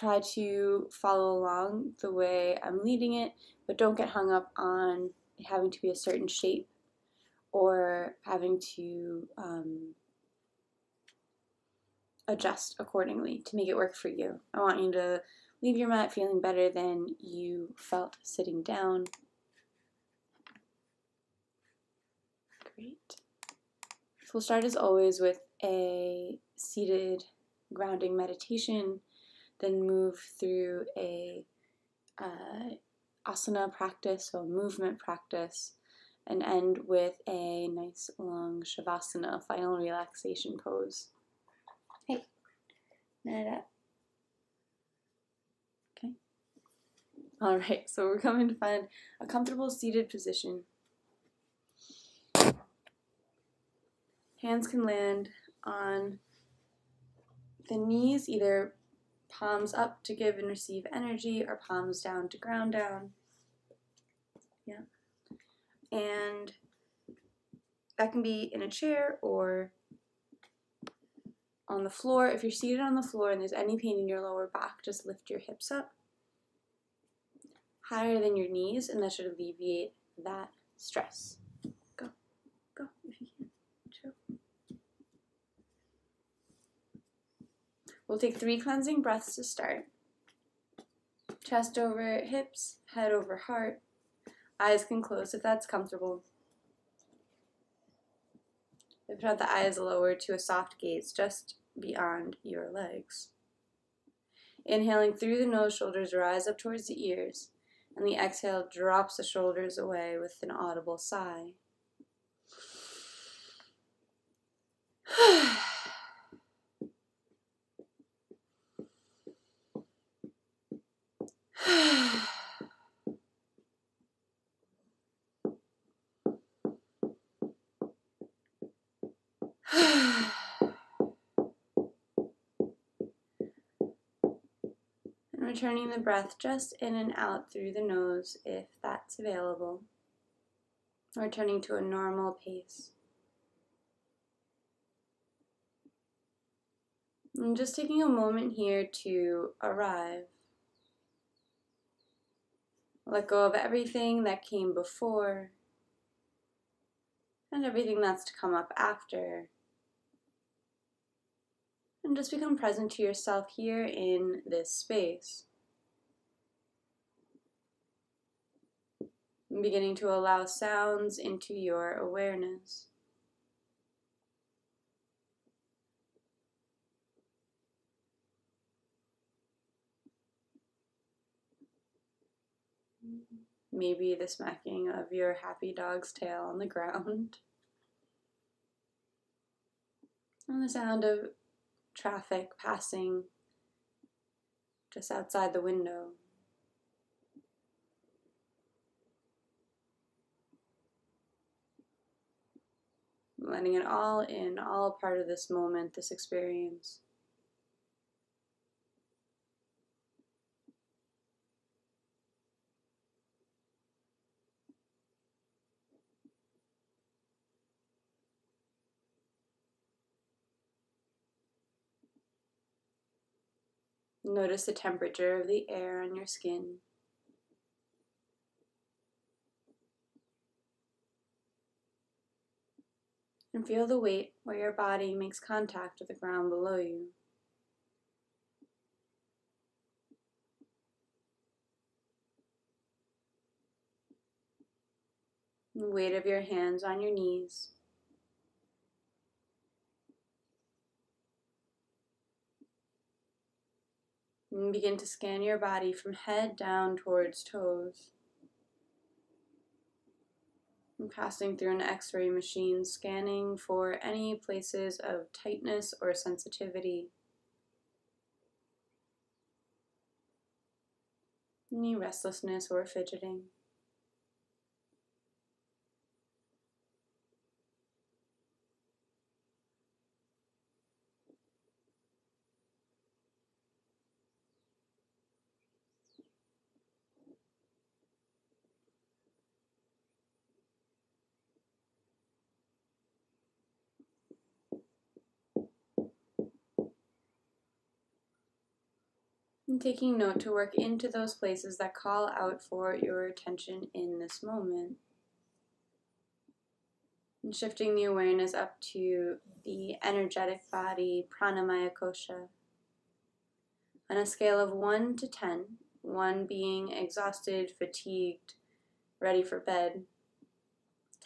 try to follow along the way I'm leading it, but don't get hung up on having to be a certain shape or having to um, adjust accordingly to make it work for you. I want you to leave your mat feeling better than you felt sitting down. Great. So we'll start as always with a seated grounding meditation, then move through a uh, asana practice, so movement practice, and end with a nice long shavasana, final relaxation pose. Hey, minute up. Okay. All right, so we're coming to find a comfortable seated position. Hands can land on the knees, either palms up to give and receive energy or palms down to ground down. Yeah. And that can be in a chair or on the floor. If you're seated on the floor and there's any pain in your lower back, just lift your hips up higher than your knees, and that should alleviate that stress. Go, go if you can. Chill. We'll take three cleansing breaths to start. Chest over hips, head over heart. Eyes can close if that's comfortable. If not, the eyes lower to a soft gaze just beyond your legs. Inhaling through the nose, shoulders rise up towards the ears, and the exhale drops the shoulders away with an audible sigh. returning the breath just in and out through the nose if that's available. Returning to a normal pace. And just taking a moment here to arrive. Let go of everything that came before and everything that's to come up after. And just become present to yourself here in this space. Beginning to allow sounds into your awareness. Maybe the smacking of your happy dog's tail on the ground. And the sound of traffic passing just outside the window. Letting it all in, all part of this moment, this experience. Notice the temperature of the air on your skin. And feel the weight where your body makes contact with the ground below you. The weight of your hands on your knees. And begin to scan your body from head down towards toes. And passing through an x ray machine, scanning for any places of tightness or sensitivity. Any restlessness or fidgeting. Taking note to work into those places that call out for your attention in this moment. And shifting the awareness up to the energetic body, pranamaya kosha. On a scale of 1 to 10, 1 being exhausted, fatigued, ready for bed,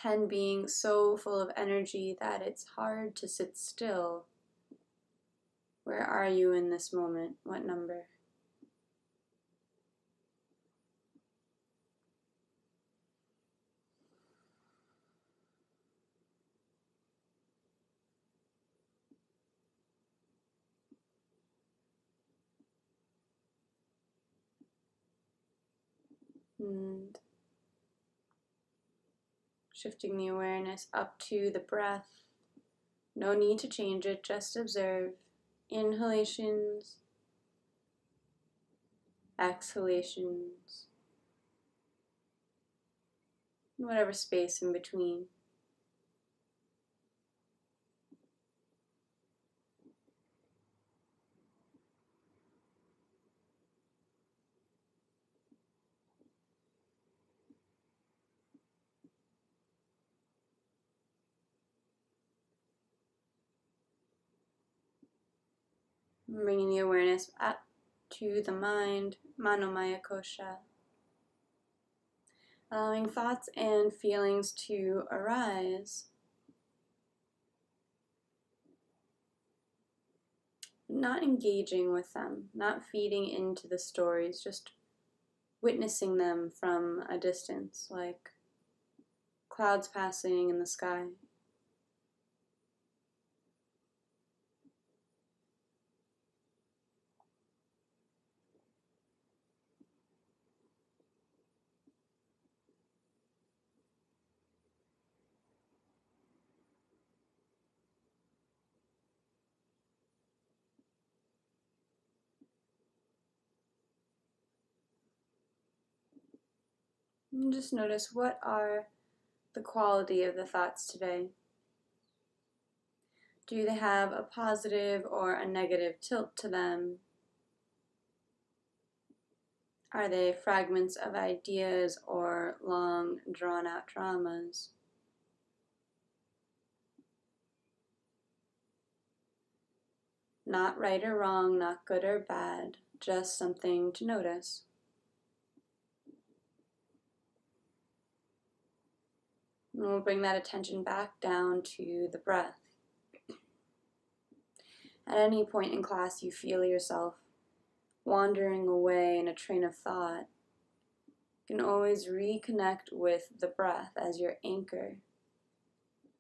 10 being so full of energy that it's hard to sit still. Where are you in this moment? What number? And shifting the awareness up to the breath. No need to change it, just observe inhalations, exhalations, whatever space in between. Bringing the awareness up to the mind, Manomaya Kosha. Allowing thoughts and feelings to arise. Not engaging with them, not feeding into the stories, just witnessing them from a distance, like clouds passing in the sky. And just notice what are the quality of the thoughts today. Do they have a positive or a negative tilt to them? Are they fragments of ideas or long drawn out dramas? Not right or wrong, not good or bad, just something to notice. And we'll bring that attention back down to the breath. At any point in class, you feel yourself wandering away in a train of thought. You can always reconnect with the breath as your anchor.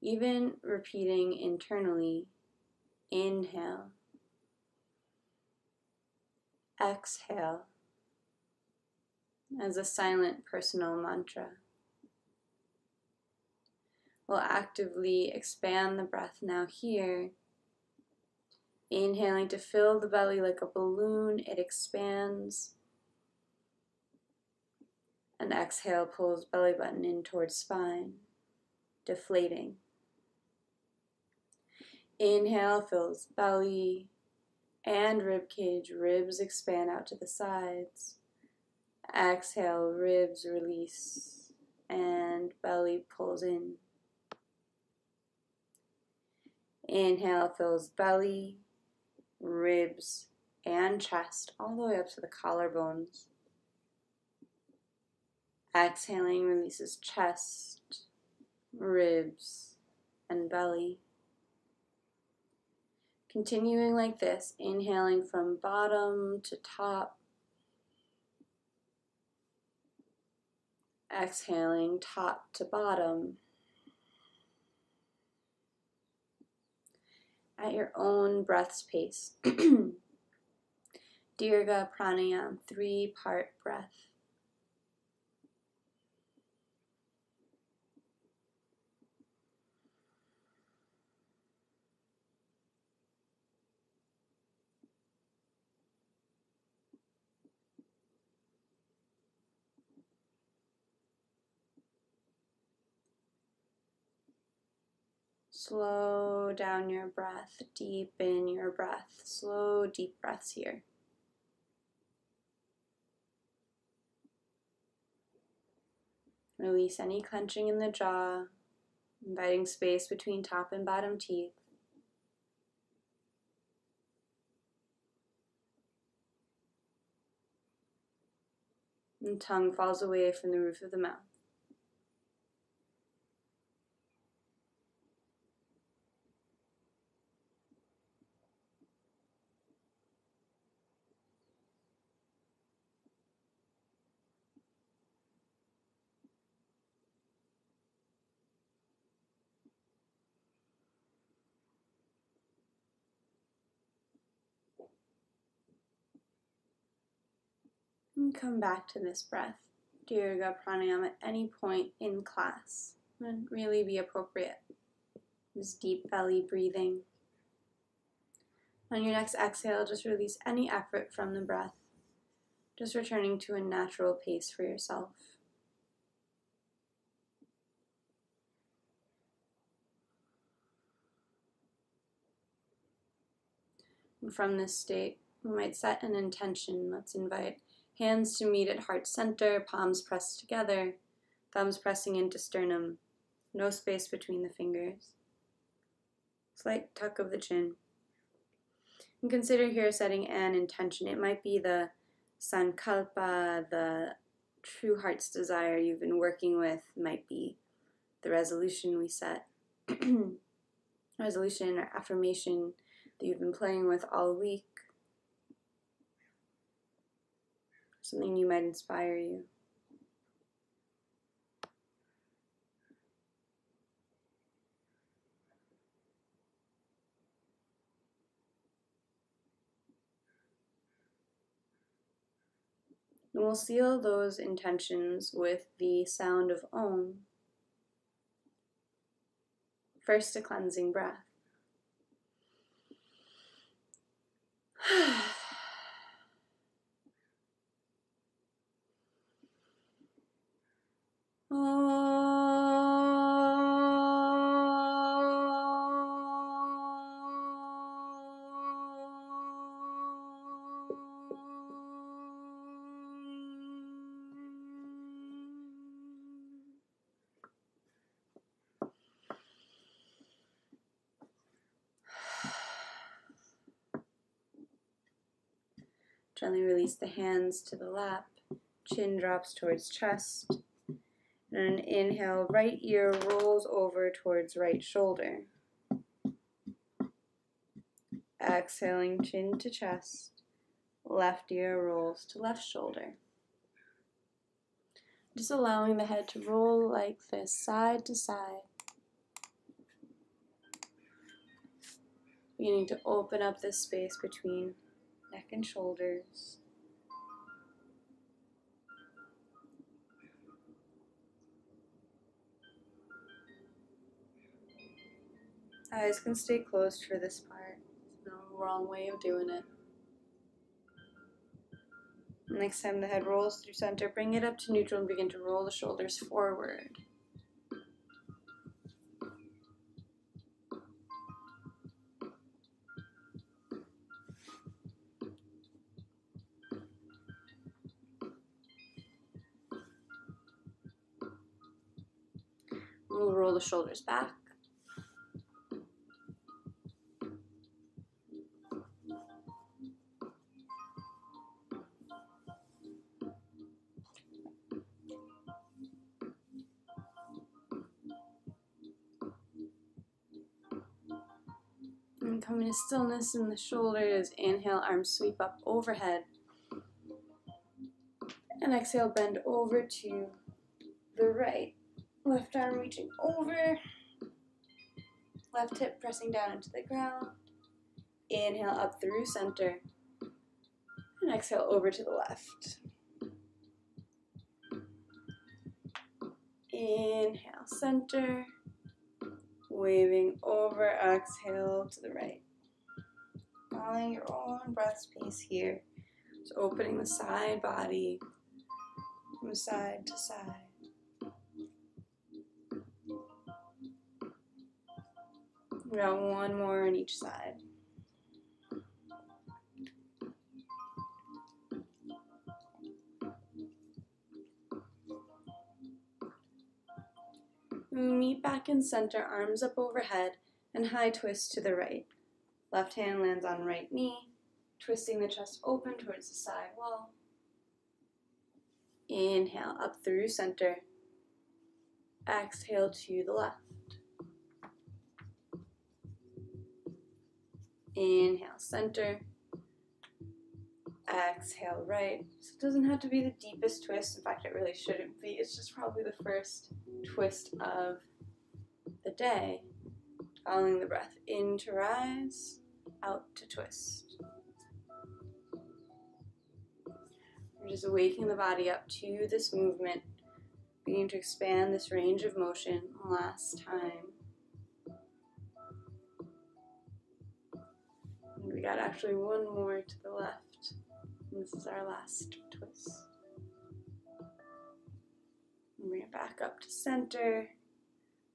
Even repeating internally, inhale, exhale, as a silent personal mantra will actively expand the breath now here. Inhaling to fill the belly like a balloon, it expands. And exhale pulls belly button in towards spine, deflating. Inhale fills belly and rib cage. Ribs expand out to the sides. Exhale, ribs release and belly pulls in. Inhale fills belly, ribs, and chest all the way up to the collarbones. Exhaling releases chest, ribs, and belly. Continuing like this, inhaling from bottom to top. Exhaling top to bottom. At your own breath's pace. Dirga Pranayam, three part breath. slow down your breath, deepen your breath, slow, deep breaths here. Release any clenching in the jaw, inviting space between top and bottom teeth. And tongue falls away from the roof of the mouth. And come back to this breath. Dirga pranayama at any point in class would really be appropriate. This deep belly breathing. On your next exhale, just release any effort from the breath, just returning to a natural pace for yourself. And from this state, we might set an intention. Let's invite Hands to meet at heart center, palms pressed together, thumbs pressing into sternum, no space between the fingers. Slight tuck of the chin. And consider here setting an intention. It might be the sankalpa, the true heart's desire you've been working with, might be the resolution we set. resolution or affirmation that you've been playing with all week something new might inspire you. And we'll seal those intentions with the sound of Om. First, a cleansing breath. Gently release the hands to the lap, chin drops towards chest. And inhale, right ear rolls over towards right shoulder. Exhaling, chin to chest. Left ear rolls to left shoulder. Just allowing the head to roll like this, side to side. Beginning to open up this space between neck and shoulders. Eyes can stay closed for this part. No wrong way of doing it. Next time the head rolls through center, bring it up to neutral and begin to roll the shoulders forward. We'll roll the shoulders back. Coming to stillness in the shoulders. Inhale, arms sweep up overhead. And exhale, bend over to the right. Left arm reaching over. Left hip pressing down into the ground. Inhale up through center. And exhale over to the left. Inhale, center. Waving over, exhale to the right. Following your own breath space here. So opening the side body from side to side. We got one more on each side. Meet back in center, arms up overhead, and high twist to the right. Left hand lands on right knee, twisting the chest open towards the side wall. Inhale up through center. Exhale to the left. Inhale, center. Exhale, right. So it doesn't have to be the deepest twist. In fact, it really shouldn't be. It's just probably the first twist of the day. Following the breath in to rise, out to twist. We're just waking the body up to this movement, beginning to expand this range of motion. Last time. And we got actually one more to the left. This is our last twist. Bring it back up to center.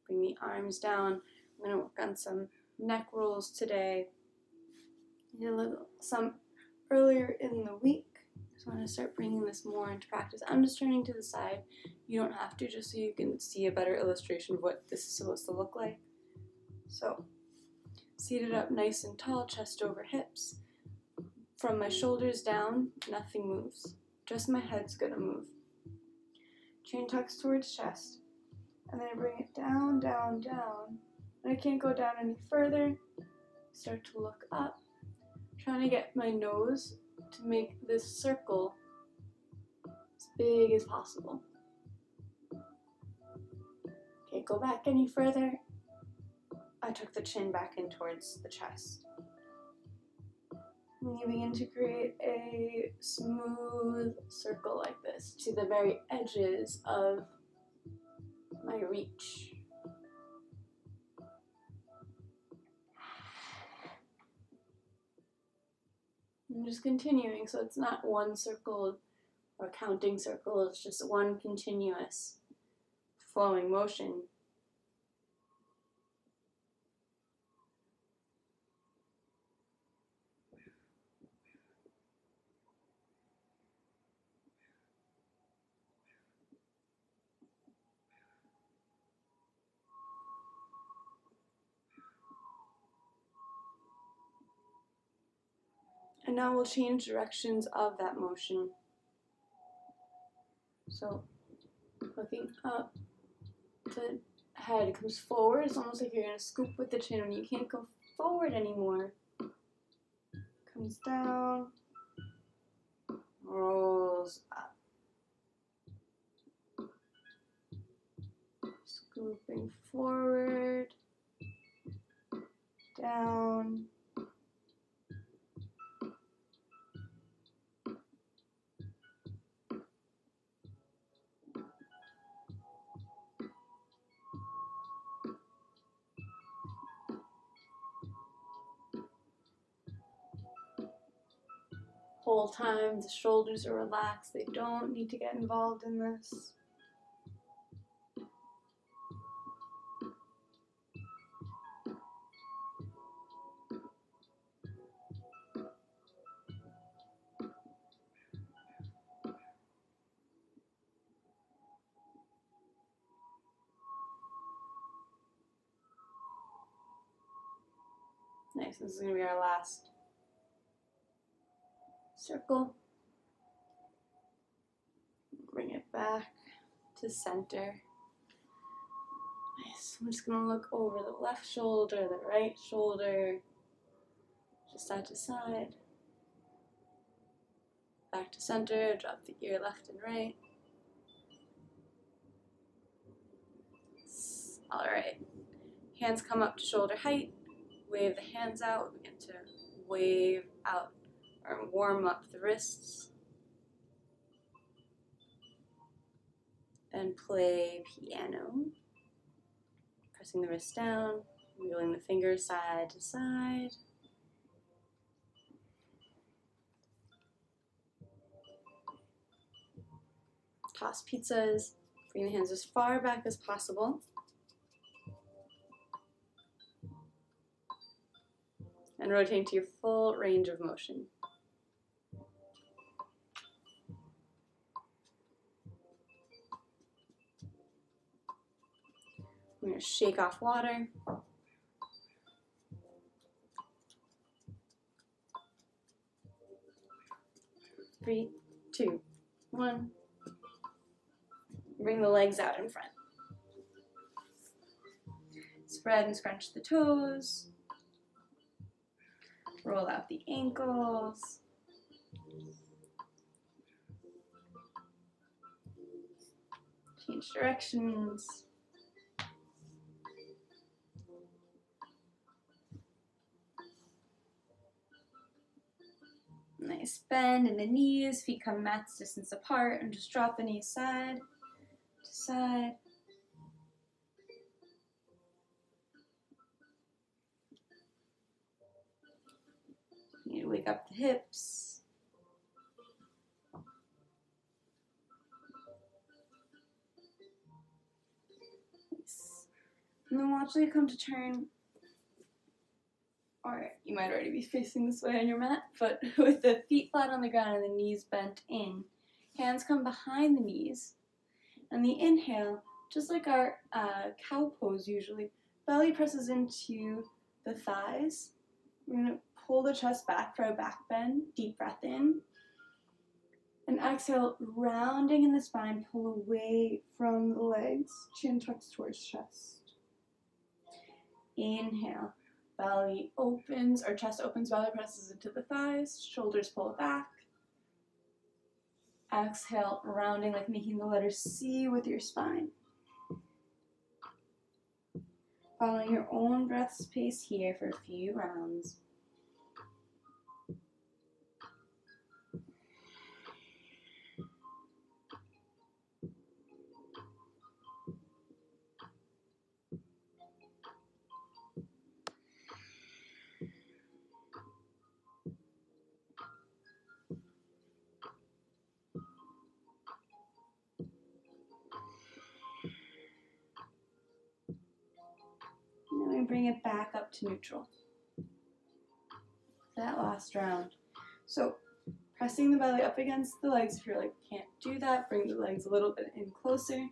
Bring the arms down. I'm going to work on some neck rolls today. A little some earlier in the week. Just want to start bringing this more into practice. I'm just turning to the side. You don't have to, just so you can see a better illustration of what this is supposed to look like. So, seated up nice and tall, chest over hips. From my shoulders down, nothing moves. Just my head's gonna move. Chin tucks towards chest. And then I bring it down, down, down. And I can't go down any further. Start to look up. Trying to get my nose to make this circle as big as possible. Okay, go back any further. I took the chin back in towards the chest. And you begin to create a smooth circle like this to the very edges of my reach. I'm just continuing, so it's not one circle or counting circle, it's just one continuous flowing motion. And now we'll change directions of that motion. So, looking up, the head comes forward. It's almost like you're going to scoop with the chin and you can't go forward anymore. Comes down, rolls up. Scooping forward, down, whole time. The shoulders are relaxed. They don't need to get involved in this. Nice, this is going to be our last circle. Bring it back to center. Nice. I'm just gonna look over the left shoulder, the right shoulder, just side to side. Back to center, drop the ear left and right. All right. Hands come up to shoulder height. Wave the hands out. Begin to wave out or warm up the wrists. Then play piano. Pressing the wrist down, wiggling the fingers side to side. Toss pizzas. Bring the hands as far back as possible. And rotate to your full range of motion. Gonna shake off water. Three, two, one. Bring the legs out in front. Spread and scrunch the toes. Roll out the ankles. Change directions. Nice bend in the knees, feet come mat's distance apart, and just drop the knees side to side. You need to wake up the hips. Nice. And then watch you come to turn or you might already be facing this way on your mat, but with the feet flat on the ground and the knees bent in. Hands come behind the knees. And the inhale, just like our uh, cow pose usually, belly presses into the thighs. We're going to pull the chest back for a back bend, deep breath in. And exhale, rounding in the spine, pull away from the legs, chin tucks towards chest. Inhale belly opens or chest opens, belly presses into the thighs, shoulders pull back. Exhale, rounding like making the letter C with your spine. Following your own breath's pace here for a few rounds. Bring it back up to neutral. That last round. So pressing the belly up against the legs if you're like can't do that, bring the legs a little bit in closer.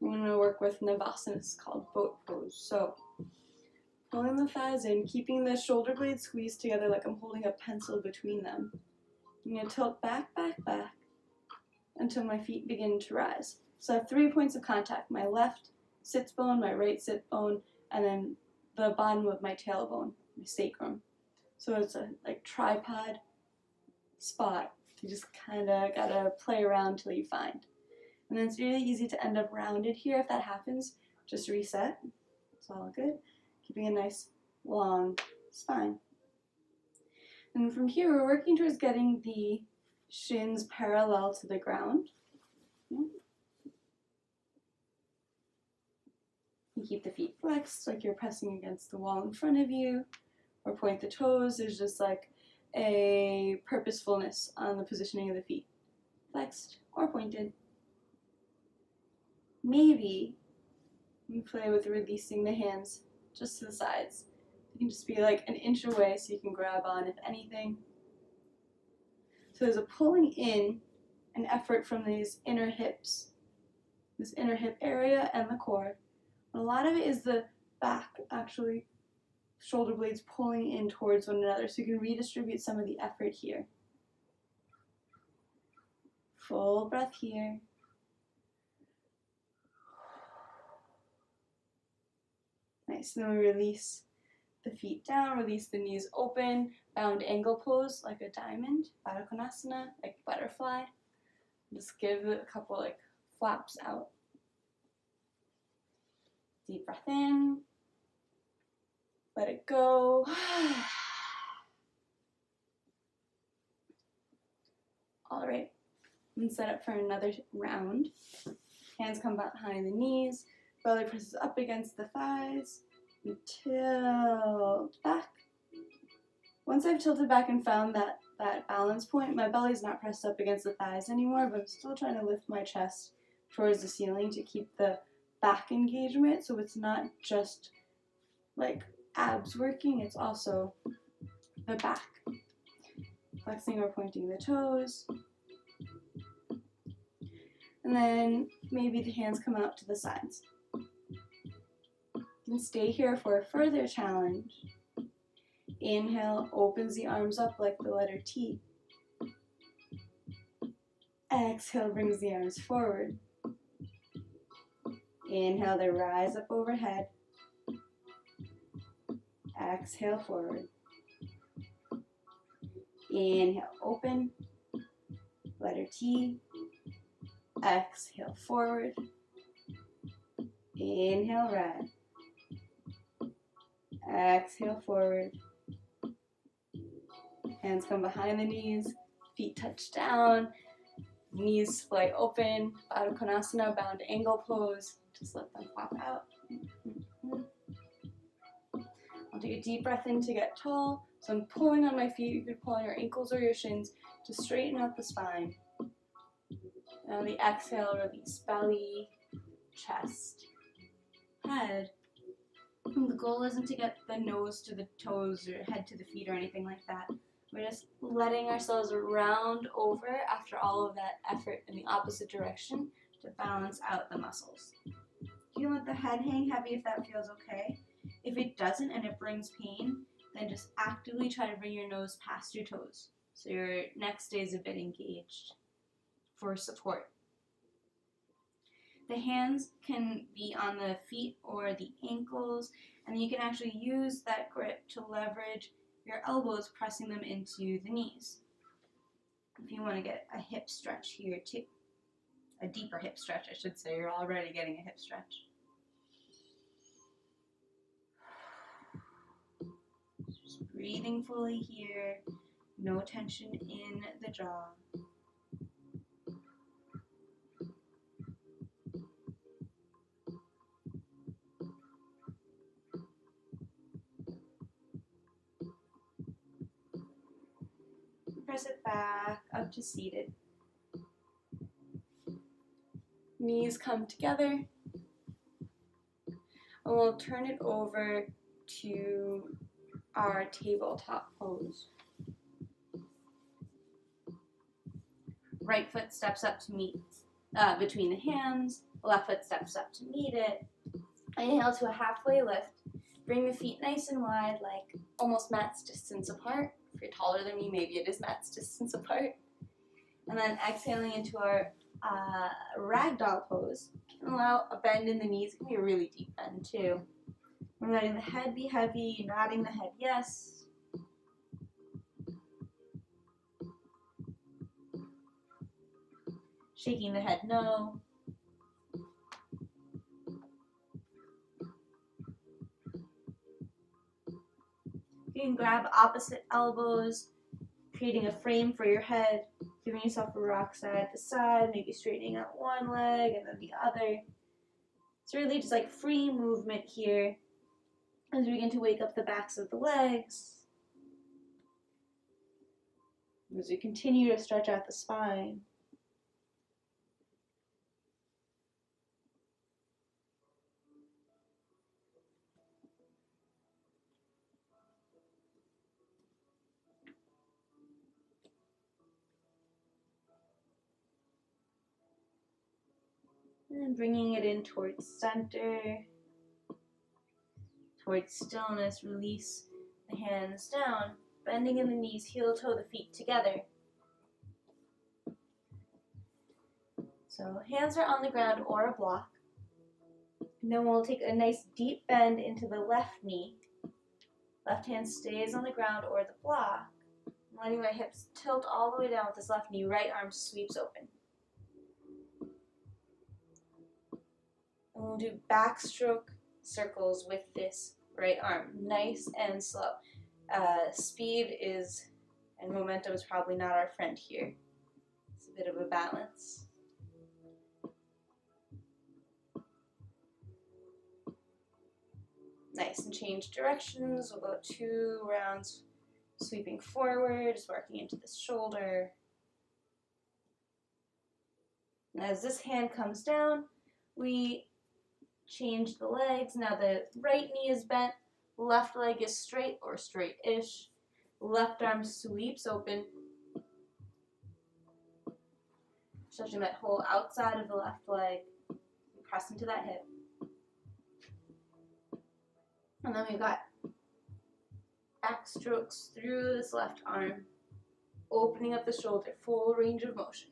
I'm going to work with Navasana, it's called boat pose. So pulling the thighs in, keeping the shoulder blades squeezed together like I'm holding a pencil between them. I'm going to tilt back, back, back until my feet begin to rise. So I have three points of contact, my left sits bone, my right sit bone, and then the bottom of my tailbone, my sacrum. So it's a like tripod spot. You just kind of gotta play around till you find. And then it's really easy to end up rounded here. If that happens, just reset. It's all good. Keeping a nice long spine. And from here, we're working towards getting the shins parallel to the ground. Hmm. You keep the feet flexed like you're pressing against the wall in front of you, or point the toes. There's just like a purposefulness on the positioning of the feet, flexed or pointed. Maybe you play with releasing the hands just to the sides. You can just be like an inch away so you can grab on if anything. So there's a pulling in an effort from these inner hips, this inner hip area and the core. A lot of it is the back, actually, shoulder blades pulling in towards one another so you can redistribute some of the effort here. Full breath here. Nice, and then we release the feet down, release the knees open, bound angle pose like a diamond, Konasana, like butterfly. Just give a couple like flaps out. Deep breath in. Let it go. All right, and set up for another round. Hands come behind the knees, belly presses up against the thighs. You tilt back. Once I've tilted back and found that, that balance point, my belly's not pressed up against the thighs anymore, but I'm still trying to lift my chest towards the ceiling to keep the back engagement, so it's not just like abs working, it's also the back. Flexing or pointing the toes. And then maybe the hands come out to the sides. You can stay here for a further challenge. Inhale, opens the arms up like the letter T. Exhale, brings the arms forward. Inhale, they rise up overhead. Exhale, forward. Inhale, open. Letter T. Exhale, forward. Inhale, rise. Exhale, forward. Hands come behind the knees, feet touch down, knees splay open, Baddha Konasana, bound angle pose. Just let them pop out. I'll take a deep breath in to get tall. So I'm pulling on my feet. You could pull on your ankles or your shins to straighten out the spine. And on the exhale, release belly, chest, head. Hmm, the goal isn't to get the nose to the toes or head to the feet or anything like that. We're just letting ourselves round over after all of that effort in the opposite direction to balance out the muscles. You can let the head hang heavy if that feels okay. If it doesn't and it brings pain, then just actively try to bring your nose past your toes so your neck stays a bit engaged for support. The hands can be on the feet or the ankles, and you can actually use that grip to leverage your elbows, pressing them into the knees. If you want to get a hip stretch here too, a deeper hip stretch, I should say, you're already getting a hip stretch. Just breathing fully here, no tension in the jaw. Press it back up to seated. Knees come together. And we'll turn it over to our tabletop pose. Right foot steps up to meet uh, between the hands, left foot steps up to meet it. Inhale to a halfway lift. Bring the feet nice and wide, like almost mat's distance apart. If you're taller than me, maybe it is mat's distance apart. And then exhaling into our uh, ragdoll pose. Allow a bend in the knees. It can be a really deep bend too. We're letting the head be heavy, nodding the head yes. Shaking the head no. You can grab opposite elbows, creating a frame for your head, giving yourself a rock side to side, maybe straightening out one leg and then the other. It's really just like free movement here as we begin to wake up the backs of the legs. As we continue to stretch out the spine. And bringing it in towards center, towards stillness, release the hands down, bending in the knees, heel toe the feet together. So hands are on the ground or a block. And then we'll take a nice deep bend into the left knee. Left hand stays on the ground or the block. letting my hips tilt all the way down with this left knee, right arm sweeps open. And we'll do backstroke circles with this right arm, nice and slow. Uh, speed is, and momentum is probably not our friend here. It's a bit of a balance. Nice, and change directions. We'll go two rounds sweeping forward, just working into the shoulder. And as this hand comes down, we change the legs. Now the right knee is bent, left leg is straight or straight-ish. Left arm sweeps open, stretching that whole outside of the left leg. Press into that hip. And then we've got back strokes through this left arm, opening up the shoulder, full range of motion.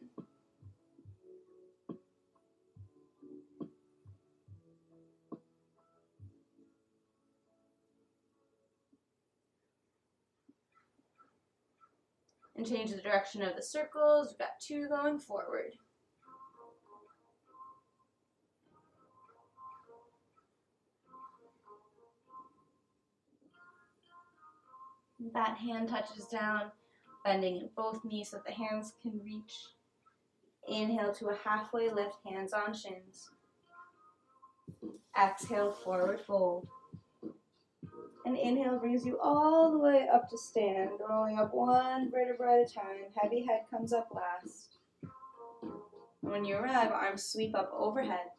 Change the direction of the circles. We've got two going forward. That hand touches down, bending in both knees so that the hands can reach. Inhale to a halfway lift, hands on shins. Exhale, forward fold. And inhale brings you all the way up to stand, rolling up one vertebra at a time. Heavy head comes up last. And when you arrive, arms sweep up overhead.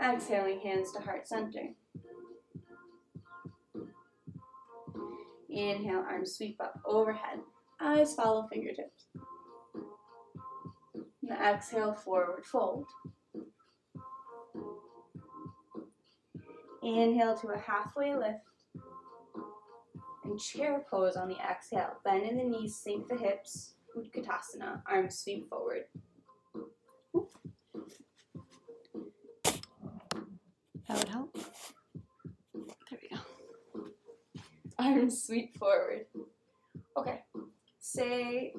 Exhaling, hands to heart center. Inhale, arms sweep up overhead. Eyes follow fingertips. And exhale, forward fold. Inhale to a halfway lift. And chair pose on the exhale. Bend in the knees, sink the hips. Utkatasana, arms sweep forward. That would help. There we go. Arms sweep forward. Okay. Say,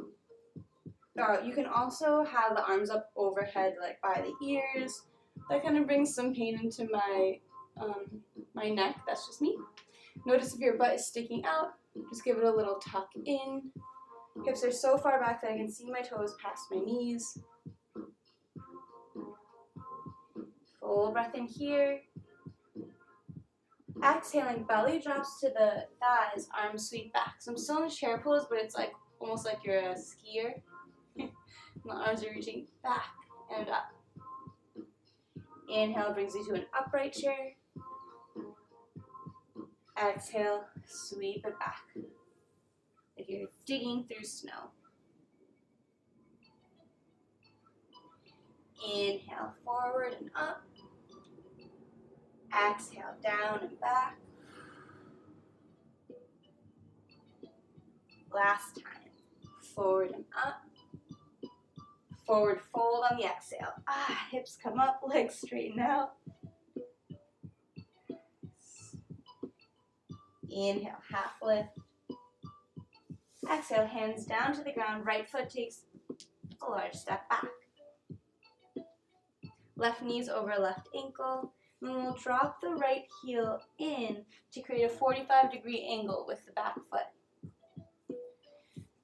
uh, you can also have the arms up overhead, like by the ears. That kind of brings some pain into my um, my neck. That's just me. Notice if your butt is sticking out, just give it a little tuck in. Hips are so far back that I can see my toes past my knees. Full breath in here. Exhaling, belly drops to the thighs, arms sweep back. So I'm still in chair pose, but it's like almost like you're a skier. the arms are reaching back and up. Inhale brings you to an upright chair. Exhale, sweep it back. If you're digging through snow. Inhale, forward and up. Exhale, down and back. Last time. Forward and up. Forward fold on the exhale. Ah, hips come up, legs straighten out. Inhale, half lift. Exhale, hands down to the ground. Right foot takes a large step back. Left knees over left ankle. Then we'll drop the right heel in to create a 45 degree angle with the back foot.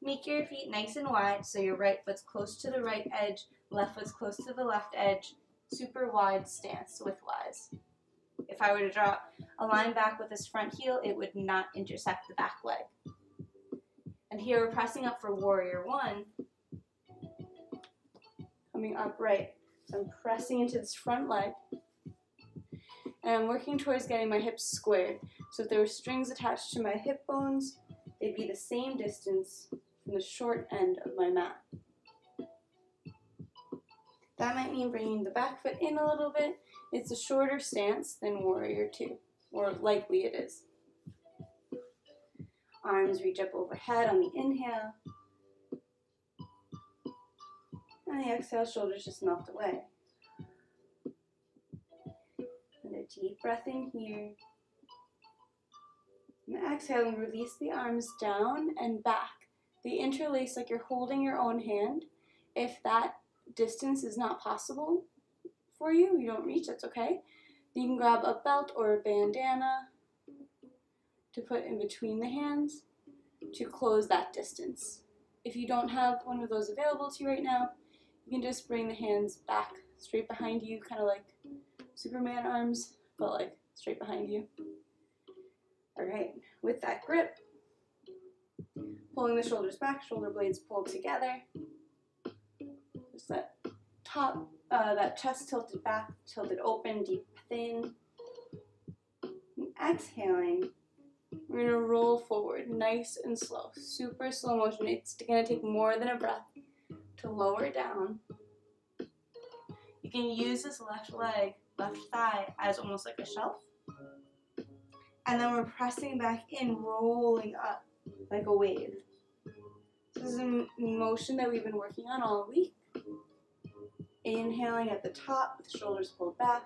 Make your feet nice and wide so your right foot's close to the right edge, left foot's close to the left edge. Super wide stance widthwise. If I were to draw a line back with this front heel, it would not intersect the back leg. And here we're pressing up for warrior one. Coming upright. So I'm pressing into this front leg. And I'm working towards getting my hips squared. So if there were strings attached to my hip bones, they'd be the same distance from the short end of my mat. That might mean bringing the back foot in a little bit. It's a shorter stance than warrior two, or likely it is. Arms reach up overhead on the inhale. And the exhale, shoulders just melt away. And a deep breath in here. And exhale and release the arms down and back. They interlace like you're holding your own hand. If that distance is not possible for you, you don't reach, that's okay. You can grab a belt or a bandana to put in between the hands to close that distance. If you don't have one of those available to you right now, you can just bring the hands back straight behind you, kind of like Superman arms, but like straight behind you. All right, with that grip, pulling the shoulders back, shoulder blades pulled together. Just top, uh, that chest tilted back, tilted open, deep within. And exhaling, we're gonna roll forward, nice and slow, super slow motion. It's gonna take more than a breath to lower down. You can use this left leg, left thigh as almost like a shelf. And then we're pressing back in, rolling up like a wave. This is a motion that we've been working on all week. Inhaling at the top with shoulders pulled back.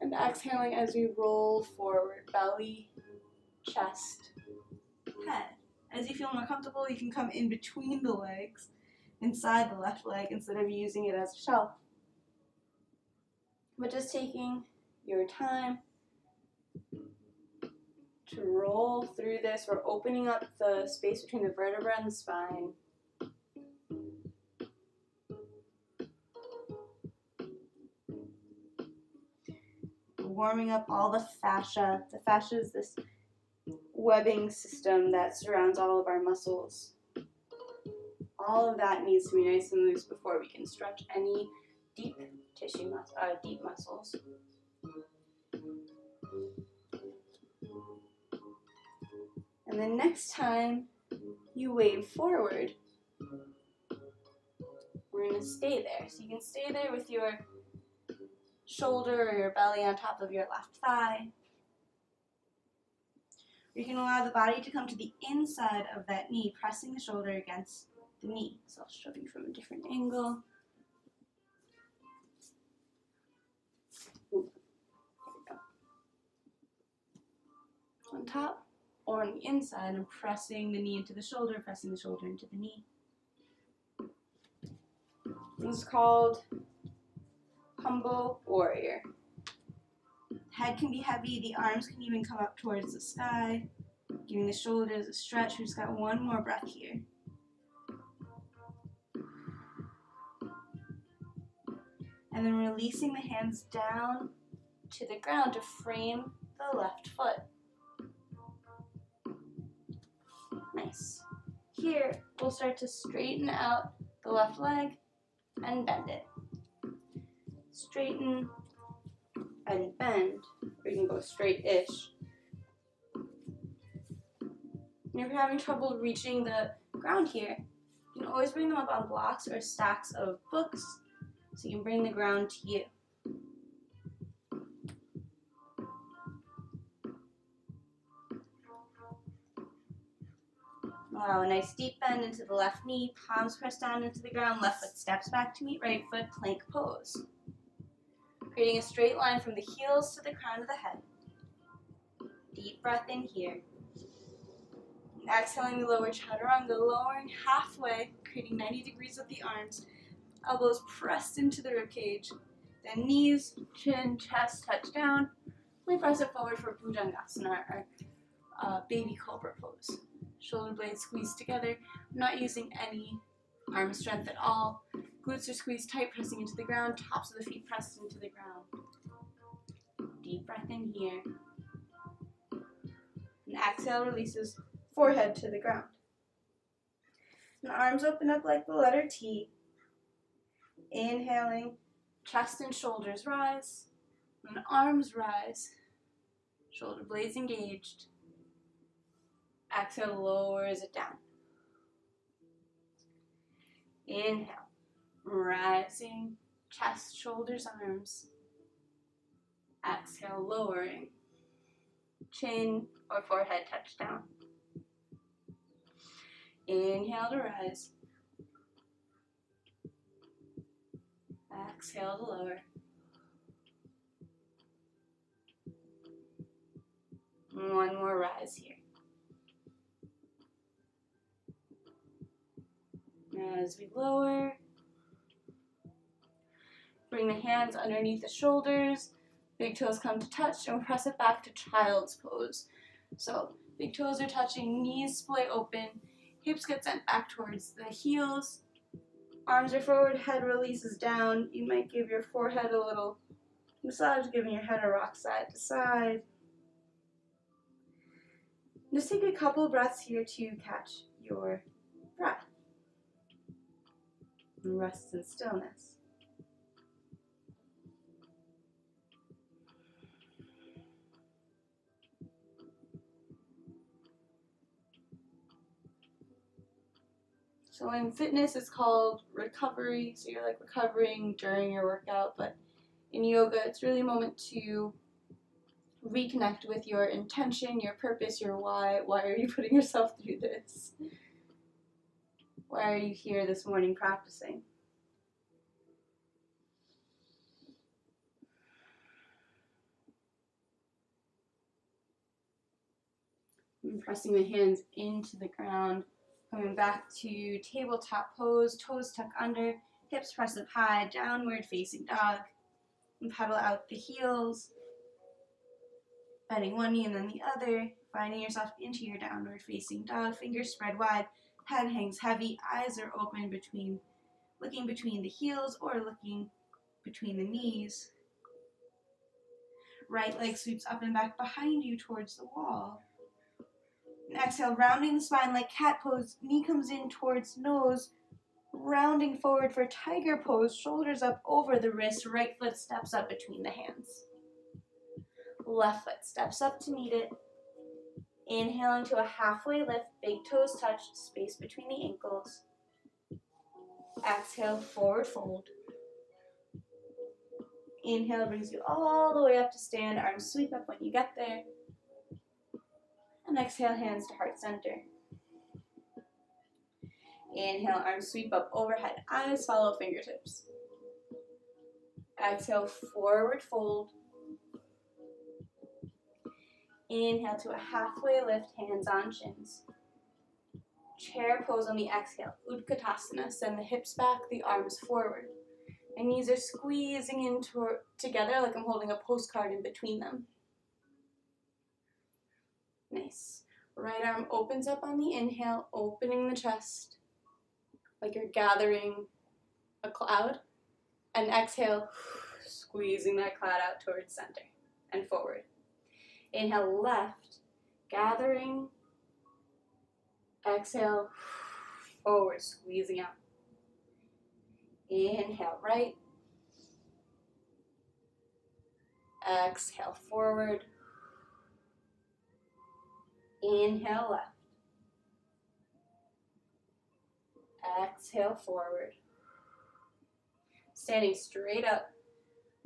And exhaling as we roll forward, belly, chest, head. As you feel more comfortable, you can come in between the legs, inside the left leg, instead of using it as a shelf. But just taking your time to roll through this. We're opening up the space between the vertebra and the spine. Warming up all the fascia. The fascia is this webbing system that surrounds all of our muscles. All of that needs to be nice and loose before we can stretch any deep tissue, mus- uh, deep muscles. And then next time you wave forward, we're going to stay there. So you can stay there with your shoulder or your belly on top of your left thigh. You can allow the body to come to the inside of that knee, pressing the shoulder against the knee. So I'll show you from a different angle. On top or on the inside, I'm pressing the knee into the shoulder, pressing the shoulder into the knee. This is called humble warrior. Head can be heavy, the arms can even come up towards the sky, giving the shoulders a stretch. We've just got one more breath here. And then releasing the hands down to the ground to frame the left foot. Nice. Here, we'll start to straighten out the left leg and bend it. Straighten and bend, or you can go straight-ish. If you're having trouble reaching the ground here, you can always bring them up on blocks or stacks of books, so you can bring the ground to you. Allow a nice deep bend into the left knee, palms press down into the ground, left foot steps back to meet right foot, plank pose. Creating a straight line from the heels to the crown of the head. Deep breath in here. Exhaling the lower chaturanga, lowering halfway, creating 90 degrees with the arms. Elbows pressed into the ribcage. Then knees, chin, chest touch down. We press it forward for Bhujangasana, our uh, baby cobra pose shoulder blades squeezed together. Not using any arm strength at all. Glutes are squeezed tight, pressing into the ground. Tops of the feet pressed into the ground. Deep breath in here. And exhale releases forehead to the ground. And arms open up like the letter T. Inhaling, chest and shoulders rise. And arms rise. Shoulder blades engaged. Exhale lowers it down. Inhale, rising, chest, shoulders, arms. Exhale, lowering, chin or forehead touch down. Inhale to rise. Exhale to lower. One more rise here. As we lower, bring the hands underneath the shoulders, big toes come to touch, and press it back to child's pose. So big toes are touching, knees split open, hips get sent back towards the heels, arms are forward, head releases down. You might give your forehead a little massage, giving your head a rock side to side. Just take a couple breaths here to catch your breath and rest in stillness. So in fitness, it's called recovery. So you're like recovering during your workout, but in yoga, it's really a moment to reconnect with your intention, your purpose, your why. Why are you putting yourself through this? Why are you here this morning practicing? I'm pressing the hands into the ground, coming back to tabletop pose, toes tuck under, hips press up high, downward facing dog, and pedal out the heels, bending one knee and then the other, finding yourself into your downward facing dog, fingers spread wide, head hangs heavy, eyes are open between, looking between the heels or looking between the knees. Right leg sweeps up and back behind you towards the wall. Exhale, rounding the spine like cat pose, knee comes in towards nose, rounding forward for tiger pose, shoulders up over the wrist, right foot steps up between the hands. Left foot steps up to meet it. Inhaling to a halfway lift, big toes touch, space between the ankles. Exhale, forward fold. Inhale brings you all the way up to stand, arms sweep up when you get there. And exhale, hands to heart center. Inhale, arms sweep up overhead, eyes follow fingertips. Exhale, forward fold. Inhale to a halfway lift, hands on shins. Chair pose on the exhale, Utkatasana. Send the hips back, the arms forward. And knees are squeezing in to together like I'm holding a postcard in between them. Nice. Right arm opens up on the inhale, opening the chest like you're gathering a cloud. And exhale, squeezing that cloud out towards center and forward. Inhale, left, gathering. Exhale, forward, squeezing out. Inhale, right. Exhale, forward. Inhale, left. Exhale, forward. Standing straight up,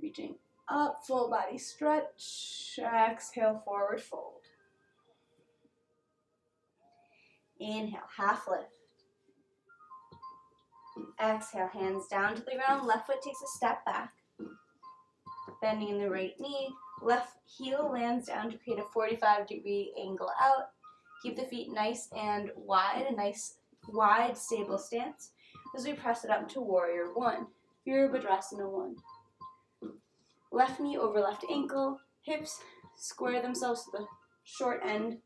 reaching up, full body stretch. Exhale, forward fold. Inhale, half lift. Exhale, hands down to the ground. Left foot takes a step back. Bending in the right knee. Left heel lands down to create a 45 degree angle out. Keep the feet nice and wide, a nice wide stable stance as we press it up to warrior one, Virabhadrasana one. Left knee over left ankle, hips square themselves to the short end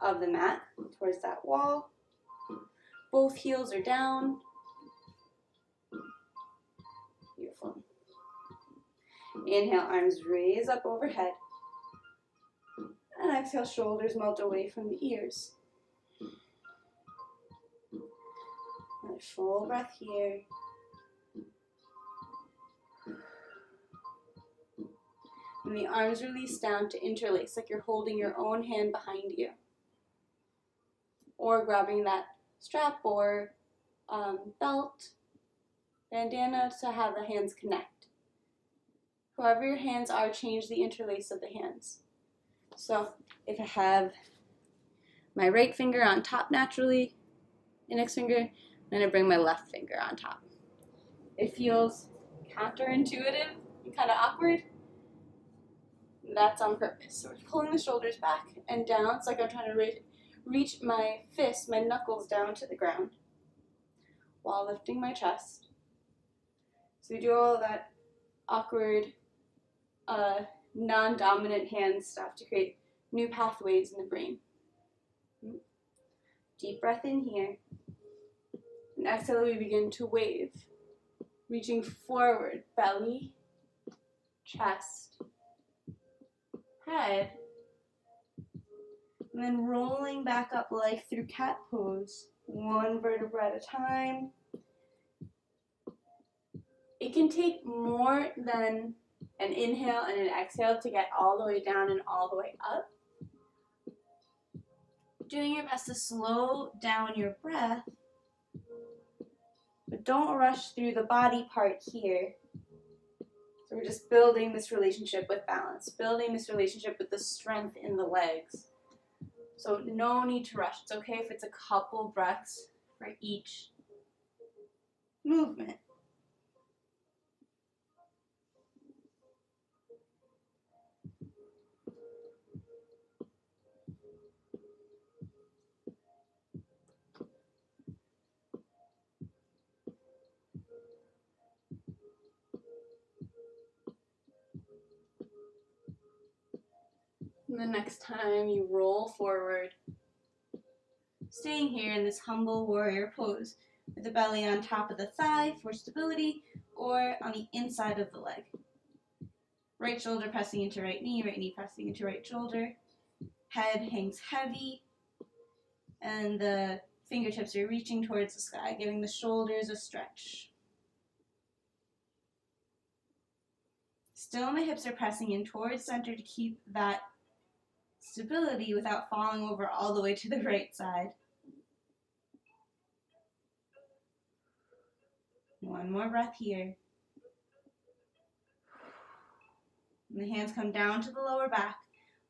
of the mat towards that wall. Both heels are down. Beautiful. Inhale, arms raise up overhead. And exhale, shoulders melt away from the ears. Another full breath here. And the arms release down to interlace, like you're holding your own hand behind you. Or grabbing that strap or um, belt, bandana to have the hands connect. However your hands are, change the interlace of the hands. So if I have my right finger on top naturally, index finger, then I bring my left finger on top. It feels counterintuitive and kind of awkward. That's on purpose. So we're pulling the shoulders back and down. It's like I'm trying to re reach my fist, my knuckles down to the ground while lifting my chest. So we do all that awkward, uh, non-dominant hand stuff to create new pathways in the brain. Deep breath in here. And exhale, we begin to wave, reaching forward, belly, chest, head, and then rolling back up like through cat pose, one vertebra at a time. It can take more than an inhale and an exhale to get all the way down and all the way up. Doing your best to slow down your breath but don't rush through the body part here. So we're just building this relationship with balance, building this relationship with the strength in the legs. So no need to rush. It's okay if it's a couple breaths for each movement. And the next time you roll forward, staying here in this humble warrior pose with the belly on top of the thigh for stability or on the inside of the leg. Right shoulder pressing into right knee, right knee pressing into right shoulder. Head hangs heavy, and the fingertips are reaching towards the sky, giving the shoulders a stretch. Still, my hips are pressing in towards center to keep that stability without falling over all the way to the right side. One more breath here. And the hands come down to the lower back,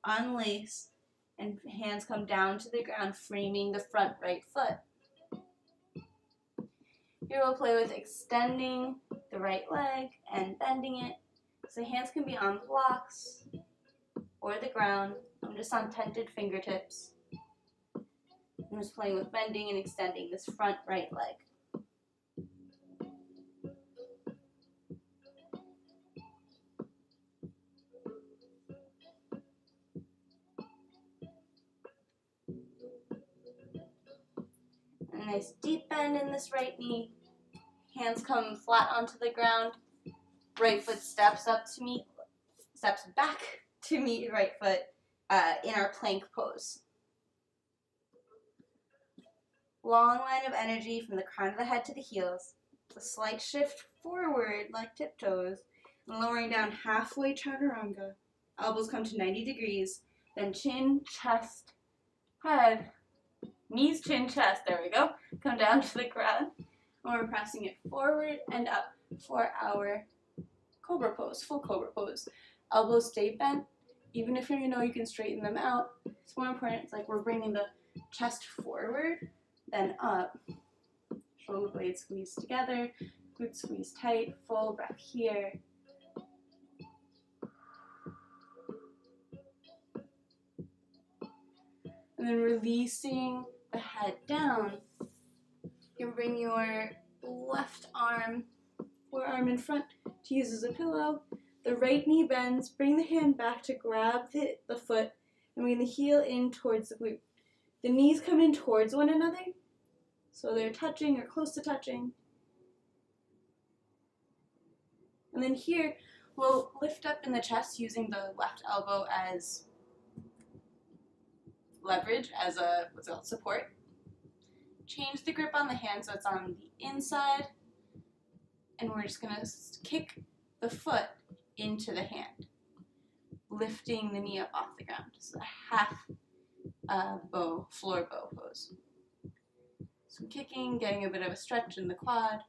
unlace, and hands come down to the ground, framing the front right foot. Here we'll play with extending the right leg and bending it. So hands can be on blocks or the ground. I'm just on tented fingertips. I'm just playing with bending and extending this front right leg. A nice deep bend in this right knee. Hands come flat onto the ground. Right foot steps up to meet, steps back to meet right foot uh, in our plank pose. Long line of energy from the crown of the head to the heels. A slight shift forward like tiptoes, and lowering down halfway chaturanga. Elbows come to 90 degrees, then chin, chest, head, knees, chin, chest. There we go. Come down to the ground. And we're pressing it forward and up for our cobra pose, full cobra pose. Elbows stay bent, even if you know you can straighten them out, it's more important. It's like we're bringing the chest forward, then up. Shoulder blades squeeze together, glutes squeeze tight, full breath here. And then releasing the head down. You can bring your left arm, forearm in front to use as a pillow, the right knee bends, bring the hand back to grab the, the foot, and bring the heel in towards the glute. The knees come in towards one another, so they're touching or close to touching. And then here, we'll lift up in the chest using the left elbow as leverage, as a what's called support. Change the grip on the hand so it's on the inside, and we're just gonna kick the foot into the hand, lifting the knee up off the ground. So a half uh, bow, floor bow pose. Some kicking, getting a bit of a stretch in the quad.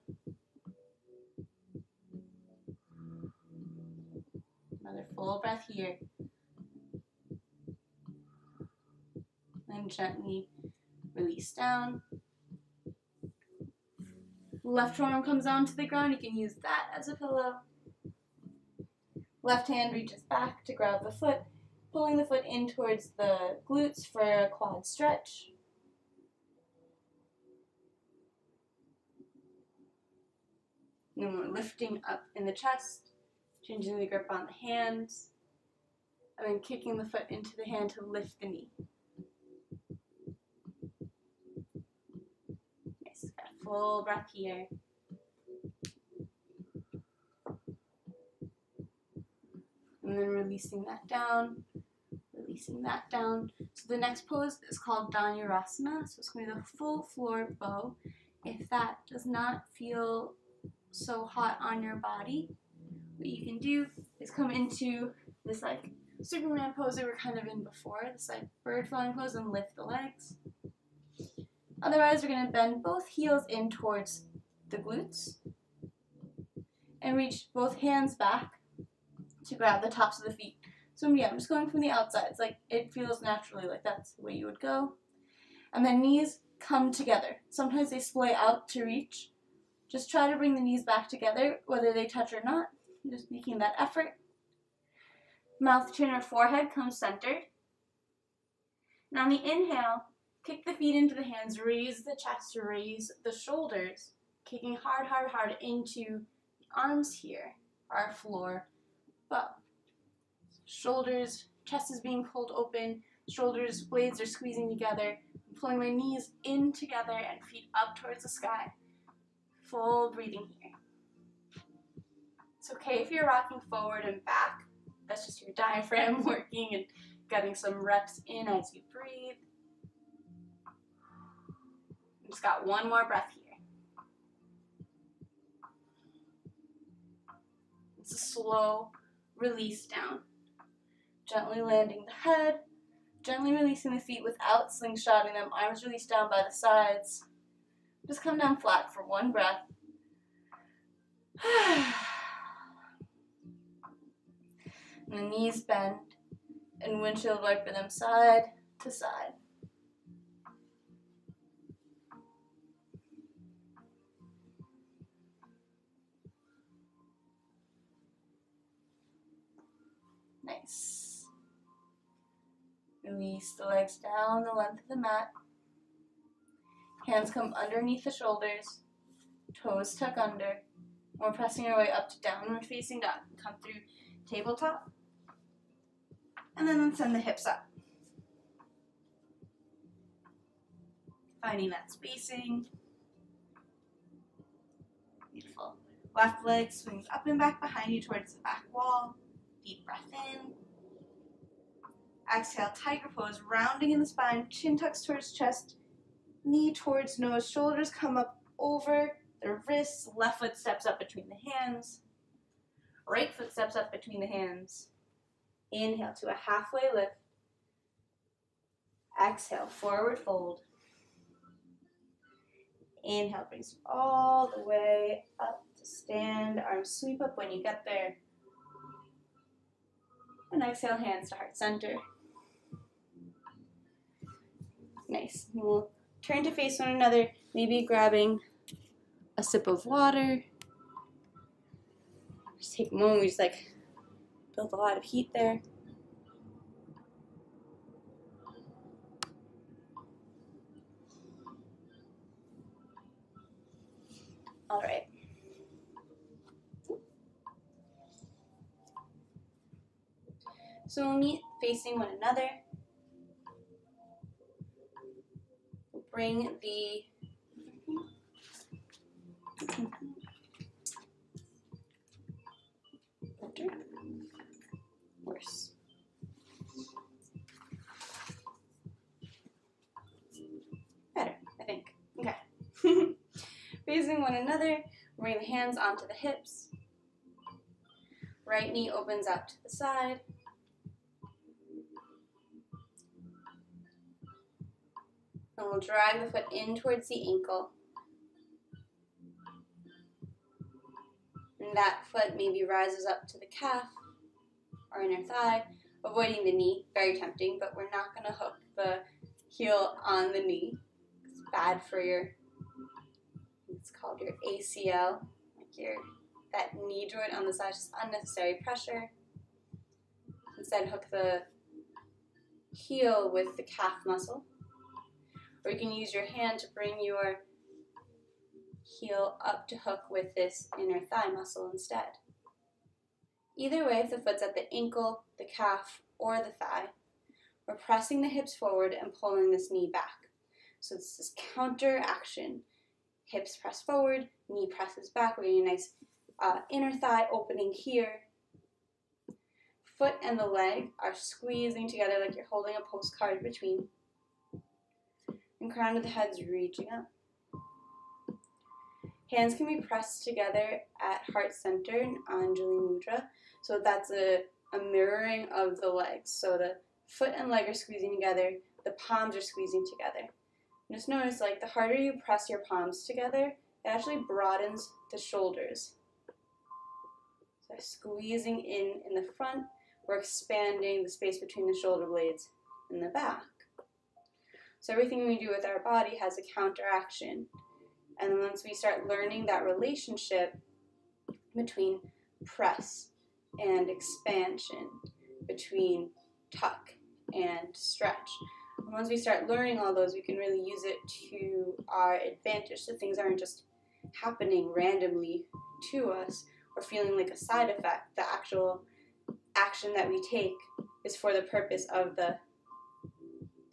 Another full breath here. Then gently release down. Left arm comes onto the ground. You can use that as a pillow. Left hand reaches back to grab the foot, pulling the foot in towards the glutes for a quad stretch. And we're lifting up in the chest, changing the grip on the hands, and then kicking the foot into the hand to lift the knee. Nice. Full breath here. And then releasing that down, releasing that down. So the next pose is called Dhanurasana, so it's going to be the full floor bow. If that does not feel so hot on your body, what you can do is come into this like Superman pose that we are kind of in before, this like bird flying pose and lift the legs. Otherwise, we're going to bend both heels in towards the glutes and reach both hands back to grab the tops of the feet. So yeah, I'm just going from the outside. It's like it feels naturally like that's the way you would go. And then knees come together. Sometimes they splay out to reach. Just try to bring the knees back together, whether they touch or not. Just making that effort. Mouth, chin, or forehead comes centered. And on the inhale, kick the feet into the hands, raise the chest, raise the shoulders, kicking hard, hard, hard into the arms here, our floor, but shoulders, chest is being pulled open, shoulders, blades are squeezing together, I'm pulling my knees in together and feet up towards the sky. Full breathing here. It's okay if you're rocking forward and back. That's just your diaphragm working and getting some reps in as you breathe. Just got one more breath here. It's a slow release down. Gently landing the head, gently releasing the feet without slingshotting them, arms released down by the sides. Just come down flat for one breath. and the knees bend and windshield wiper them side to side. Nice. Release the legs down the length of the mat. Hands come underneath the shoulders. Toes tuck under. We're pressing our way up to downward facing dog. Come through tabletop. And then send the hips up. Finding that spacing. Beautiful. Left leg swings up and back behind you towards the back wall. Deep breath in. Exhale, tiger pose, rounding in the spine, chin tucks towards chest, knee towards nose, shoulders come up over the wrists, left foot steps up between the hands, right foot steps up between the hands. Inhale to a halfway lift. Exhale, forward fold. Inhale brings you all the way up to stand. Arms sweep up when you get there. And exhale, hands to heart center. Nice. We'll turn to face one another, maybe grabbing a sip of water. Just take a moment, we just like built a lot of heat there. All right. So we'll meet facing one another. We'll bring the Worse. Better, I think. Okay. Facing one another, bring the hands onto the hips. Right knee opens out to the side. And we'll drag the foot in towards the ankle. And that foot maybe rises up to the calf or inner thigh, avoiding the knee. Very tempting, but we're not going to hook the heel on the knee. It's bad for your, it's called your ACL, like your, that knee joint on the side, just unnecessary pressure. Instead, hook the heel with the calf muscle. Or you can use your hand to bring your heel up to hook with this inner thigh muscle instead. Either way, if the foot's at the ankle, the calf, or the thigh, we're pressing the hips forward and pulling this knee back. So it's this counter action. Hips press forward, knee presses back. We're getting a nice uh, inner thigh opening here. Foot and the leg are squeezing together like you're holding a postcard between. And crown of the head's reaching up. Hands can be pressed together at heart center in Anjali Mudra. So that's a, a mirroring of the legs. So the foot and leg are squeezing together, the palms are squeezing together. just notice like the harder you press your palms together, it actually broadens the shoulders. So squeezing in in the front, we're expanding the space between the shoulder blades and the back. So everything we do with our body has a counteraction. And once we start learning that relationship between press and expansion, between tuck and stretch, once we start learning all those, we can really use it to our advantage. So things aren't just happening randomly to us or feeling like a side effect. The actual action that we take is for the purpose of the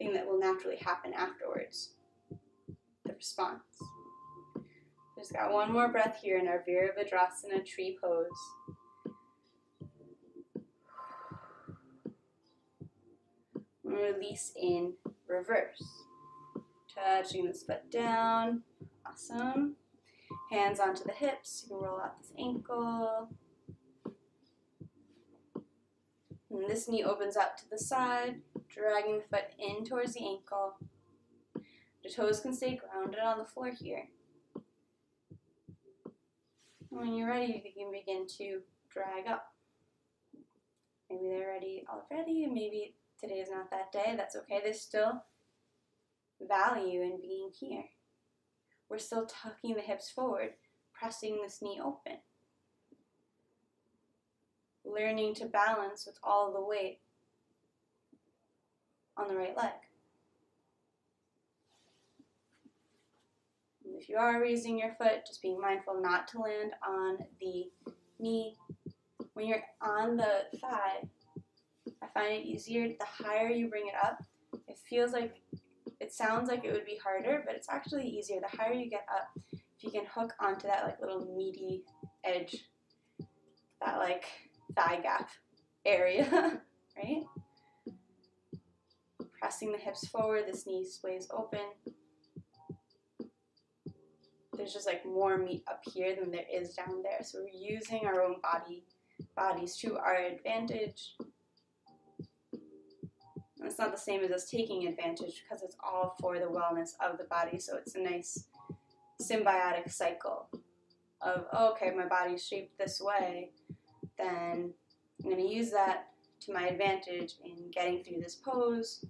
thing that will naturally happen afterwards the response. Just got one more breath here in our Virabhadrasana tree pose. Release in reverse. Touching this foot down. Awesome. Hands onto the hips. You can roll out this ankle. And this knee opens out to the side, dragging the foot in towards the ankle. The toes can stay grounded on the floor here. When you're ready, you can begin to drag up. Maybe they're ready already, and maybe today is not that day. That's okay. There's still value in being here. We're still tucking the hips forward, pressing this knee open. Learning to balance with all the weight on the right leg. if you are raising your foot, just being mindful not to land on the knee. When you're on the thigh, I find it easier the higher you bring it up. It feels like, it sounds like it would be harder, but it's actually easier. The higher you get up, if you can hook onto that like little meaty edge, that like thigh gap area, right? Pressing the hips forward, this knee sways open there's just like more meat up here than there is down there. So we're using our own body bodies to our advantage. And it's not the same as us taking advantage because it's all for the wellness of the body. So it's a nice symbiotic cycle of, oh, okay, my body's shaped this way, then I'm going to use that to my advantage in getting through this pose,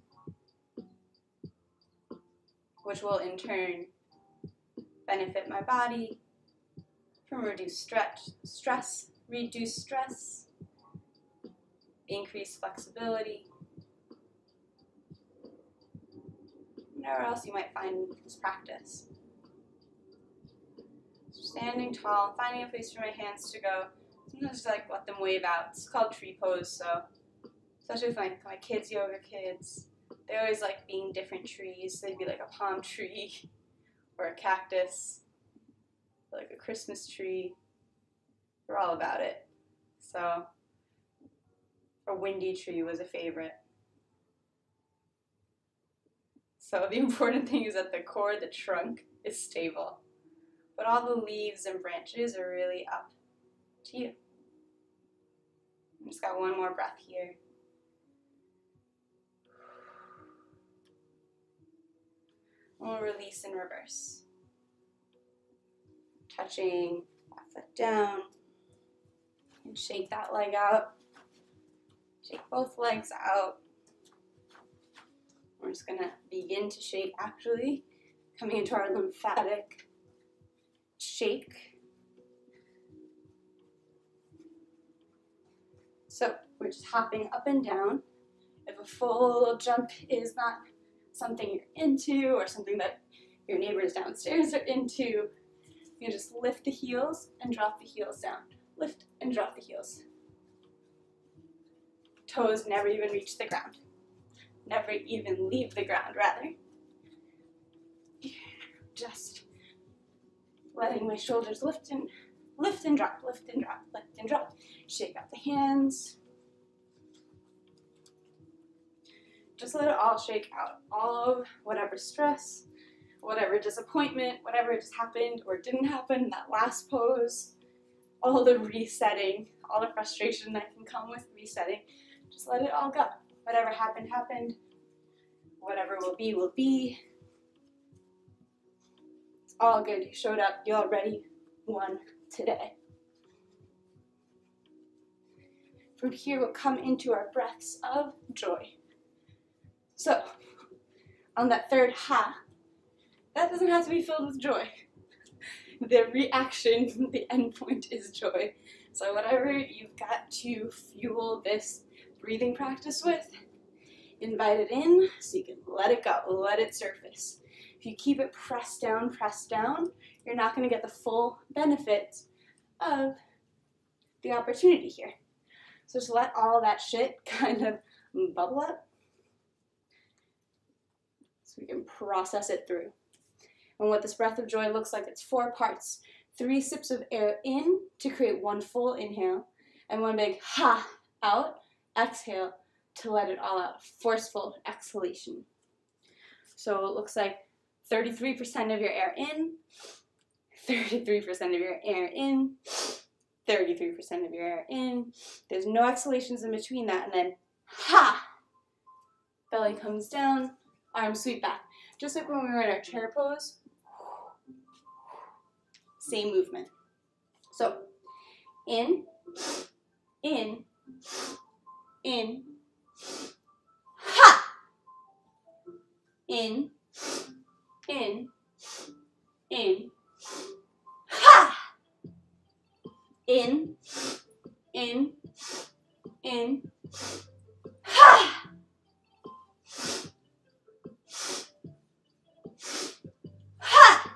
which will in turn benefit my body from reduced stretch, stress, reduce stress, increase flexibility. Whatever else you might find in this practice. Standing tall, finding a place for my hands to go. Just like let them wave out. It's called tree pose, so especially with my, my kids, yoga kids, they always like being different trees. They'd be like a palm tree or a cactus, like a Christmas tree. They're all about it. So, a windy tree was a favorite. So, the important thing is that the core, the trunk, is stable. But all the leaves and branches are really up to you. I just got one more breath here. We'll release in reverse. Touching that foot down. And shake that leg out. Shake both legs out. We're just gonna begin to shake actually, coming into our lymphatic shake. So we're just hopping up and down. If a full jump is not something you're into or something that your neighbors downstairs are into, you just lift the heels and drop the heels down. Lift and drop the heels. Toes never even reach the ground. Never even leave the ground, rather. Just letting my shoulders lift and lift and drop, lift and drop, lift and drop. Shake out the hands. Just let it all shake out. All of whatever stress, whatever disappointment, whatever just happened or didn't happen, that last pose, all the resetting, all the frustration that can come with resetting, just let it all go. Whatever happened, happened. Whatever will be, will be. It's all good. You showed up. You're already won today. from here we'll come into our breaths of joy. So, on that third ha, that doesn't have to be filled with joy. The reaction, the endpoint is joy. So, whatever you've got to fuel this breathing practice with, invite it in so you can let it go, let it surface. If you keep it pressed down, pressed down, you're not going to get the full benefits of the opportunity here. So just let all that shit kind of bubble up so we can process it through. And what this breath of joy looks like, it's four parts. Three sips of air in to create one full inhale, and one big ha out, exhale to let it all out. Forceful exhalation. So it looks like 33% of your air in, 33% of your air in, 33% of your air in. There's no exhalations in between that, and then ha! Belly comes down, arms sweep back. Just like when we were in our chair pose, same movement. So, in, in, in, ha! In, in, in, ha! In, in, in, ha! Ha!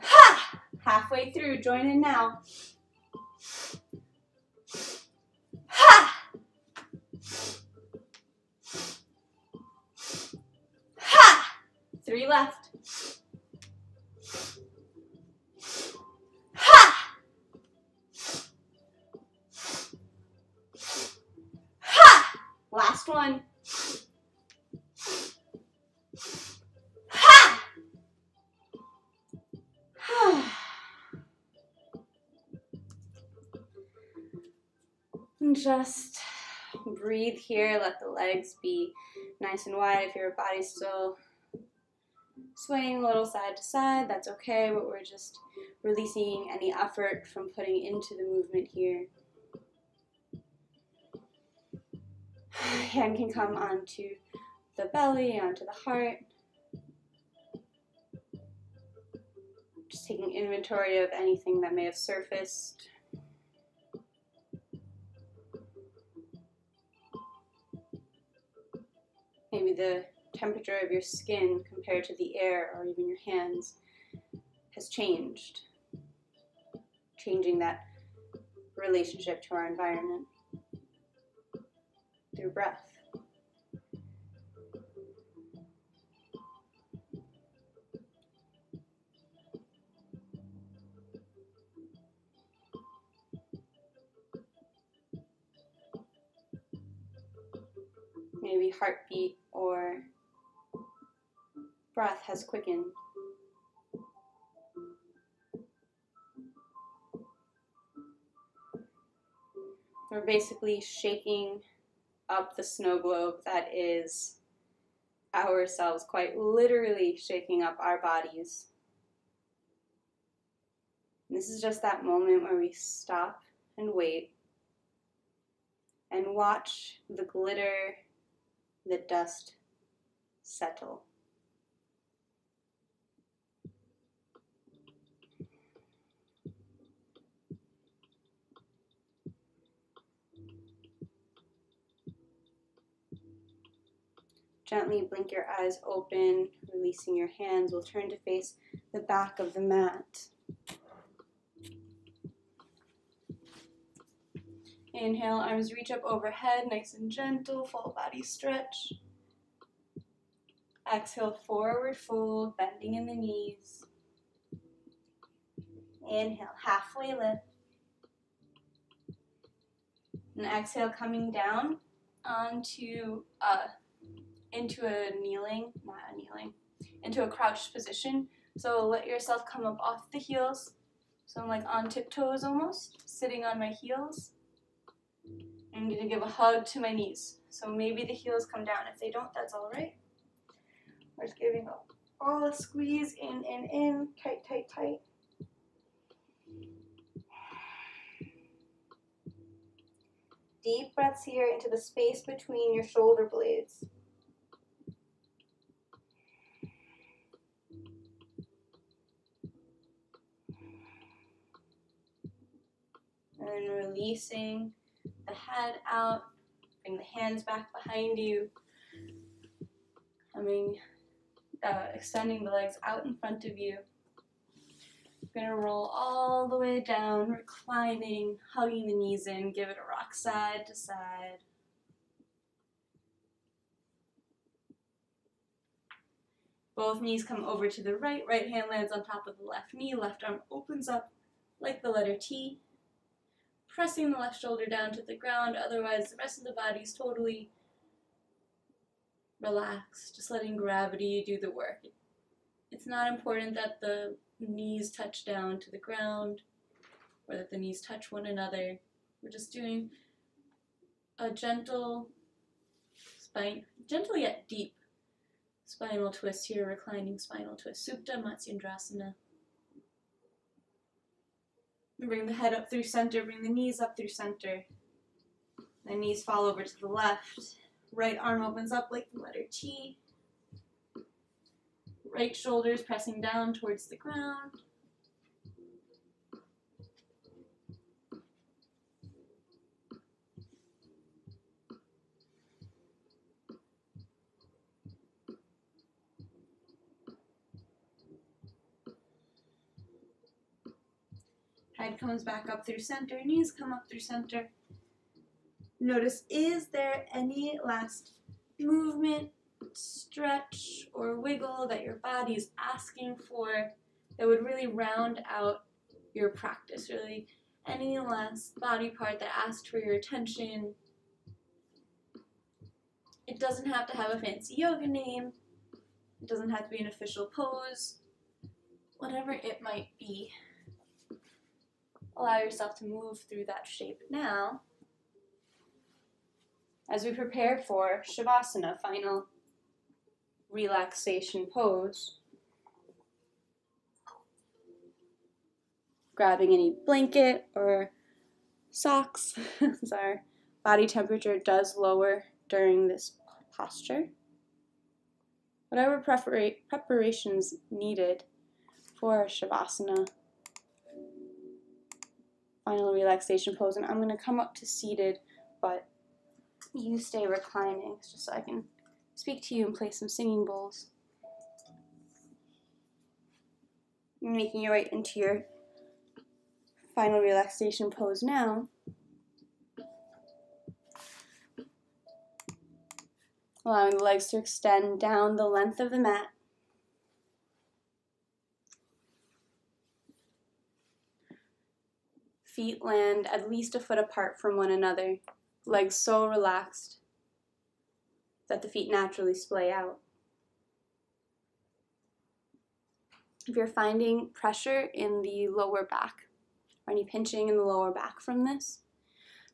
Ha! Halfway through, join in now. Ha! Three left. Ha! Ha! Last one. Ha! Just breathe here. Let the legs be nice and wide. If your body's still swaying a little side to side, that's okay, but we're just releasing any effort from putting into the movement here. Hand can come onto the belly, onto the heart. Just taking inventory of anything that may have surfaced. Maybe the temperature of your skin compared to the air or even your hands has changed. Changing that relationship to our environment through breath. Maybe heartbeat or breath has quickened. We're basically shaking up the snow globe that is ourselves, quite literally shaking up our bodies. This is just that moment where we stop and wait and watch the glitter, the dust settle. Gently blink your eyes open, releasing your hands. We'll turn to face the back of the mat. Inhale, arms reach up overhead, nice and gentle, full body stretch. Exhale, forward fold, bending in the knees. Inhale, halfway lift. And exhale, coming down onto a into a kneeling, not a kneeling, into a crouched position. So let yourself come up off the heels. So I'm like on tiptoes almost, sitting on my heels. I'm gonna give a hug to my knees. So maybe the heels come down. If they don't, that's all right. We're just giving up. all a squeeze in and in, in, tight, tight, tight. Deep breaths here into the space between your shoulder blades. Then releasing the head out, bring the hands back behind you, coming, uh, extending the legs out in front of you. You're gonna roll all the way down, reclining, hugging the knees in, give it a rock side to side. Both knees come over to the right, right hand lands on top of the left knee, left arm opens up like the letter T, pressing the left shoulder down to the ground, otherwise the rest of the body is totally relaxed, just letting gravity do the work. It's not important that the knees touch down to the ground or that the knees touch one another. We're just doing a gentle spine, gentle yet deep spinal twist here, reclining spinal twist. Supta Matsyendrasana. Bring the head up through center, bring the knees up through center. The knees fall over to the left. Right arm opens up like the letter T. Right shoulders pressing down towards the ground. Head comes back up through center, knees come up through center. Notice, is there any last movement, stretch, or wiggle that your body is asking for that would really round out your practice? Really, any last body part that asks for your attention. It doesn't have to have a fancy yoga name, it doesn't have to be an official pose, whatever it might be. Allow yourself to move through that shape now as we prepare for Shavasana, final relaxation pose. Grabbing any blanket or socks as our body temperature does lower during this posture. Whatever prepara- preparations needed for Shavasana, final relaxation pose, and I'm going to come up to seated, but you stay reclining just so I can speak to you and play some singing bowls. Making your way into your final relaxation pose now. Allowing the legs to extend down the length of the mat. Feet land at least a foot apart from one another legs so relaxed that the feet naturally splay out. If you're finding pressure in the lower back or any pinching in the lower back from this,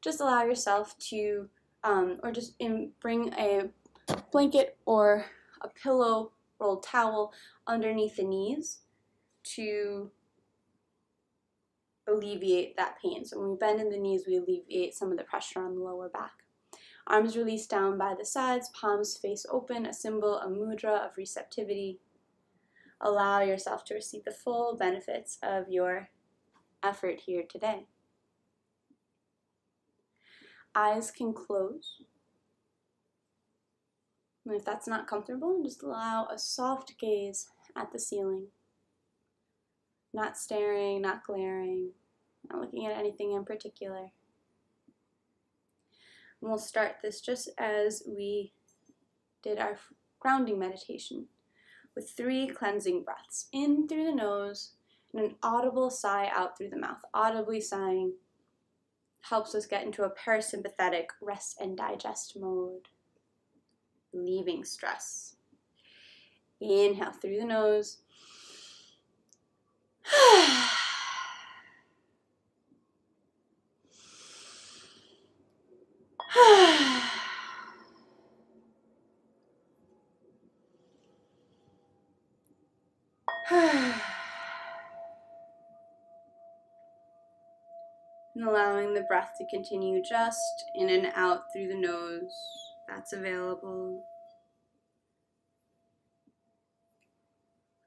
just allow yourself to, um, or just in, bring a blanket or a pillow rolled towel underneath the knees to alleviate that pain. So when we bend in the knees, we alleviate some of the pressure on the lower back. Arms released down by the sides, palms face open, a symbol, a mudra of receptivity. Allow yourself to receive the full benefits of your effort here today. Eyes can close. And if that's not comfortable, just allow a soft gaze at the ceiling. Not staring, not glaring, not looking at anything in particular. And we'll start this just as we did our grounding meditation with three cleansing breaths in through the nose and an audible sigh out through the mouth. Audibly sighing helps us get into a parasympathetic rest and digest mode, leaving stress. Inhale through the nose. and allowing the breath to continue just in and out through the nose. That's available.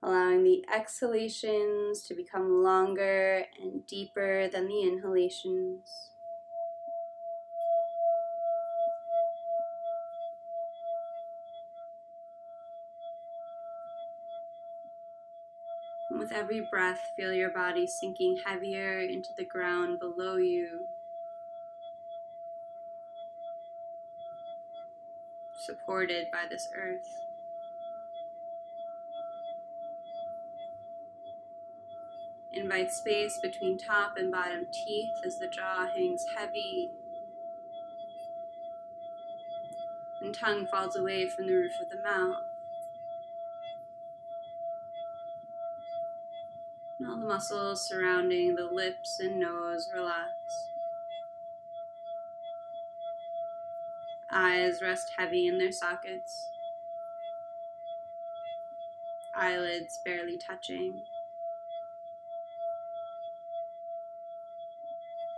allowing the exhalations to become longer and deeper than the inhalations. With every breath, feel your body sinking heavier into the ground below you. Supported by this earth. Invite space between top and bottom teeth as the jaw hangs heavy and tongue falls away from the roof of the mouth. All the muscles surrounding the lips and nose relax. Eyes rest heavy in their sockets. Eyelids barely touching.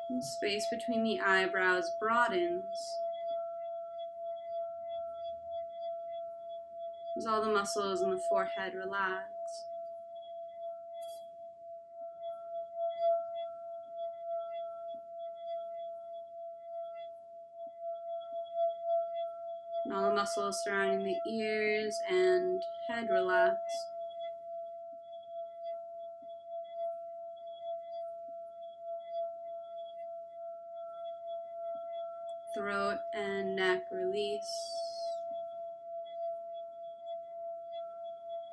And space between the eyebrows broadens. As all the muscles in the forehead relax. And all the muscles surrounding the ears and head relax. Throat and neck release.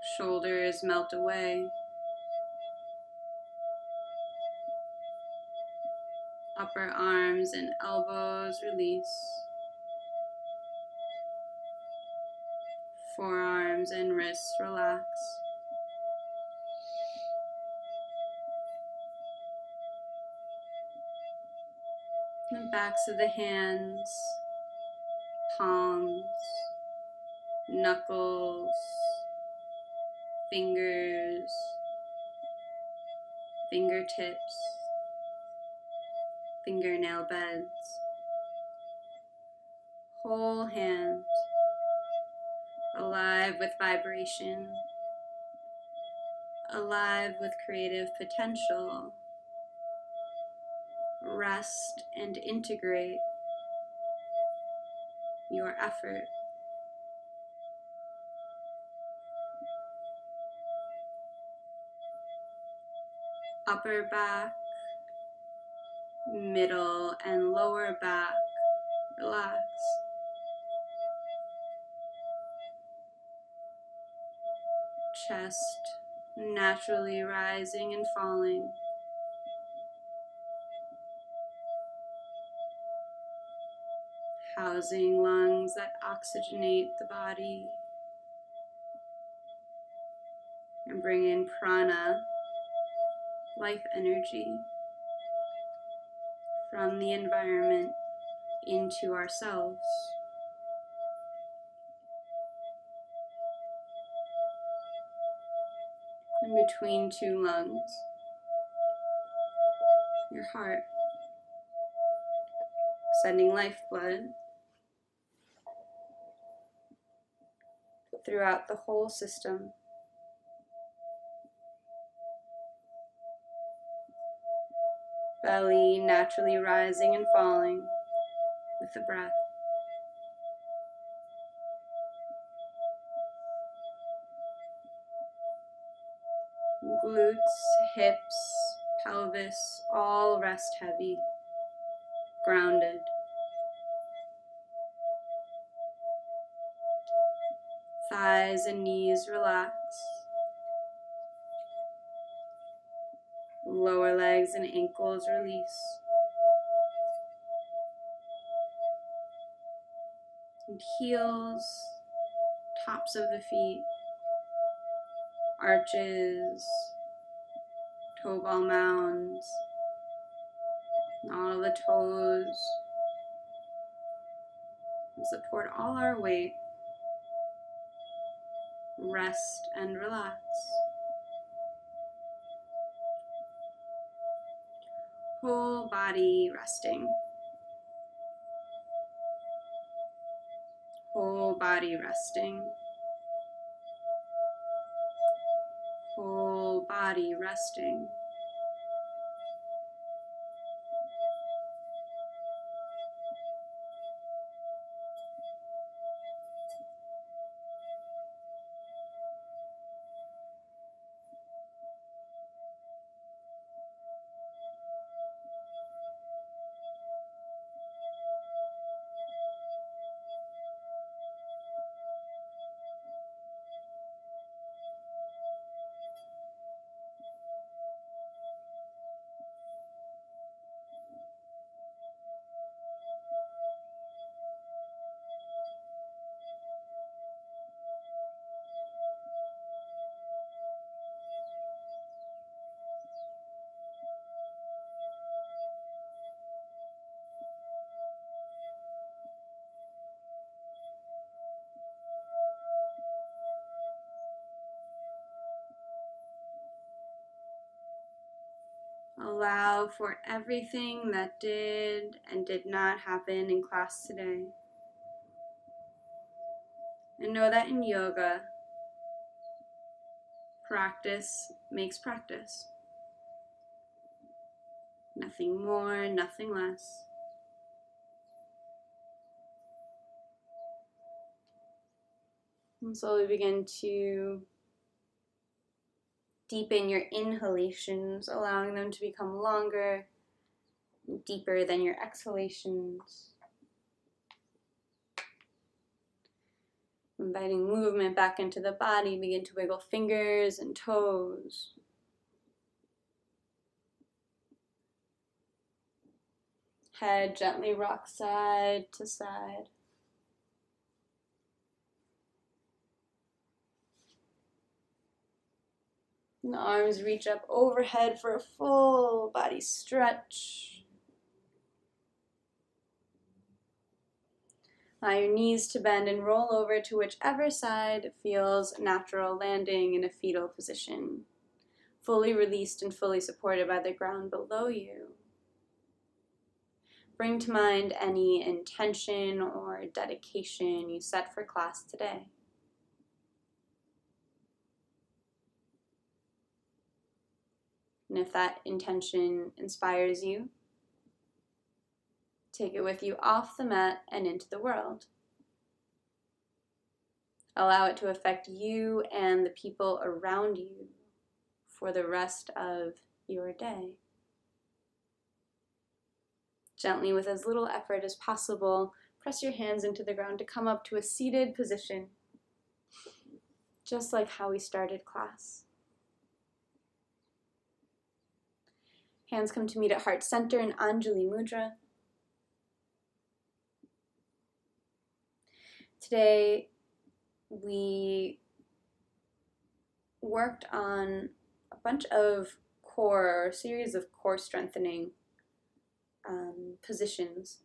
Shoulders melt away. Upper arms and elbows release. Forearms and wrists relax. The backs of the hands, palms, knuckles, fingers, fingertips, fingernail beds, whole hand, alive with vibration, alive with creative potential. Rest and integrate your effort. Upper back, middle and lower back, relax. Chest naturally rising and falling. Housing lungs that oxygenate the body and bring in prana, life energy, from the environment into ourselves. Between two lungs, your heart, sending lifeblood throughout the whole system. Belly naturally rising and falling with the breath. Glutes, hips, pelvis, all rest heavy, grounded. Thighs and knees relax. Lower legs and ankles release. And heels, tops of the feet, arches, toe ball mounds, all the toes. Support all our weight. Rest and relax. Whole body resting. Whole body resting. Body resting. Allow for everything that did and did not happen in class today. And know that in yoga, practice makes practice. Nothing more, nothing less. And slowly begin to Deepen your inhalations, allowing them to become longer, deeper than your exhalations. Inviting movement back into the body, begin to wiggle fingers and toes. Head gently rock side to side. And the arms reach up overhead for a full body stretch. Allow your knees to bend and roll over to whichever side feels natural, landing in a fetal position, fully released and fully supported by the ground below you. Bring to mind any intention or dedication you set for class today. And if that intention inspires you, take it with you off the mat and into the world. Allow it to affect you and the people around you for the rest of your day. Gently, with as little effort as possible, press your hands into the ground to come up to a seated position, just like how we started class. Hands come to meet at heart center in Anjali Mudra. Today, we worked on a bunch of core, or series of core strengthening um, positions.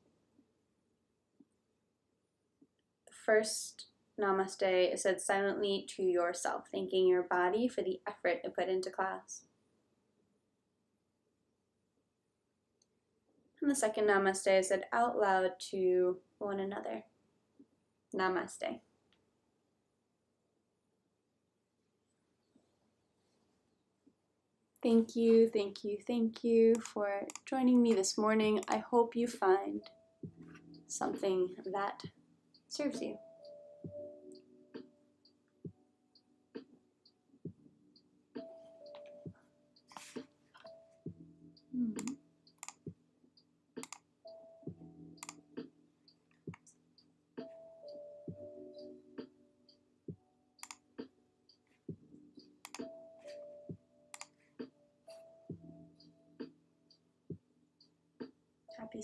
The first namaste is said silently to yourself, thanking your body for the effort it put into class. And the second namaste is said out loud to one another. Namaste. Thank you, thank you, thank you for joining me this morning. I hope you find something that serves you.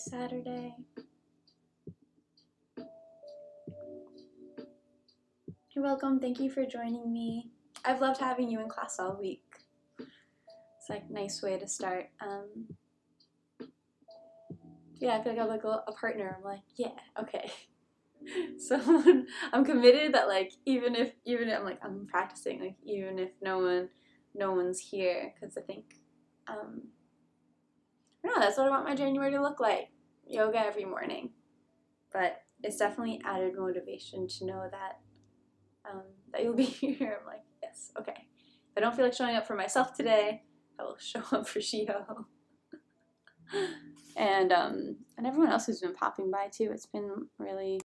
Saturday. You're welcome. Thank you for joining me. I've loved having you in class all week. It's like a nice way to start. Um, yeah, I feel like I have like a, partner. I'm like, yeah, okay. Someone I'm committed that like even if even if I'm like I'm practicing like even if no one no one's here because I think um, no, that's what I want my January to look like. Yoga every morning. But it's definitely added motivation to know that um, that you'll be here. I'm like, yes, okay. If I don't feel like showing up for myself today, I will show up for Shiho. and um, and everyone else who's been popping by too. It's been really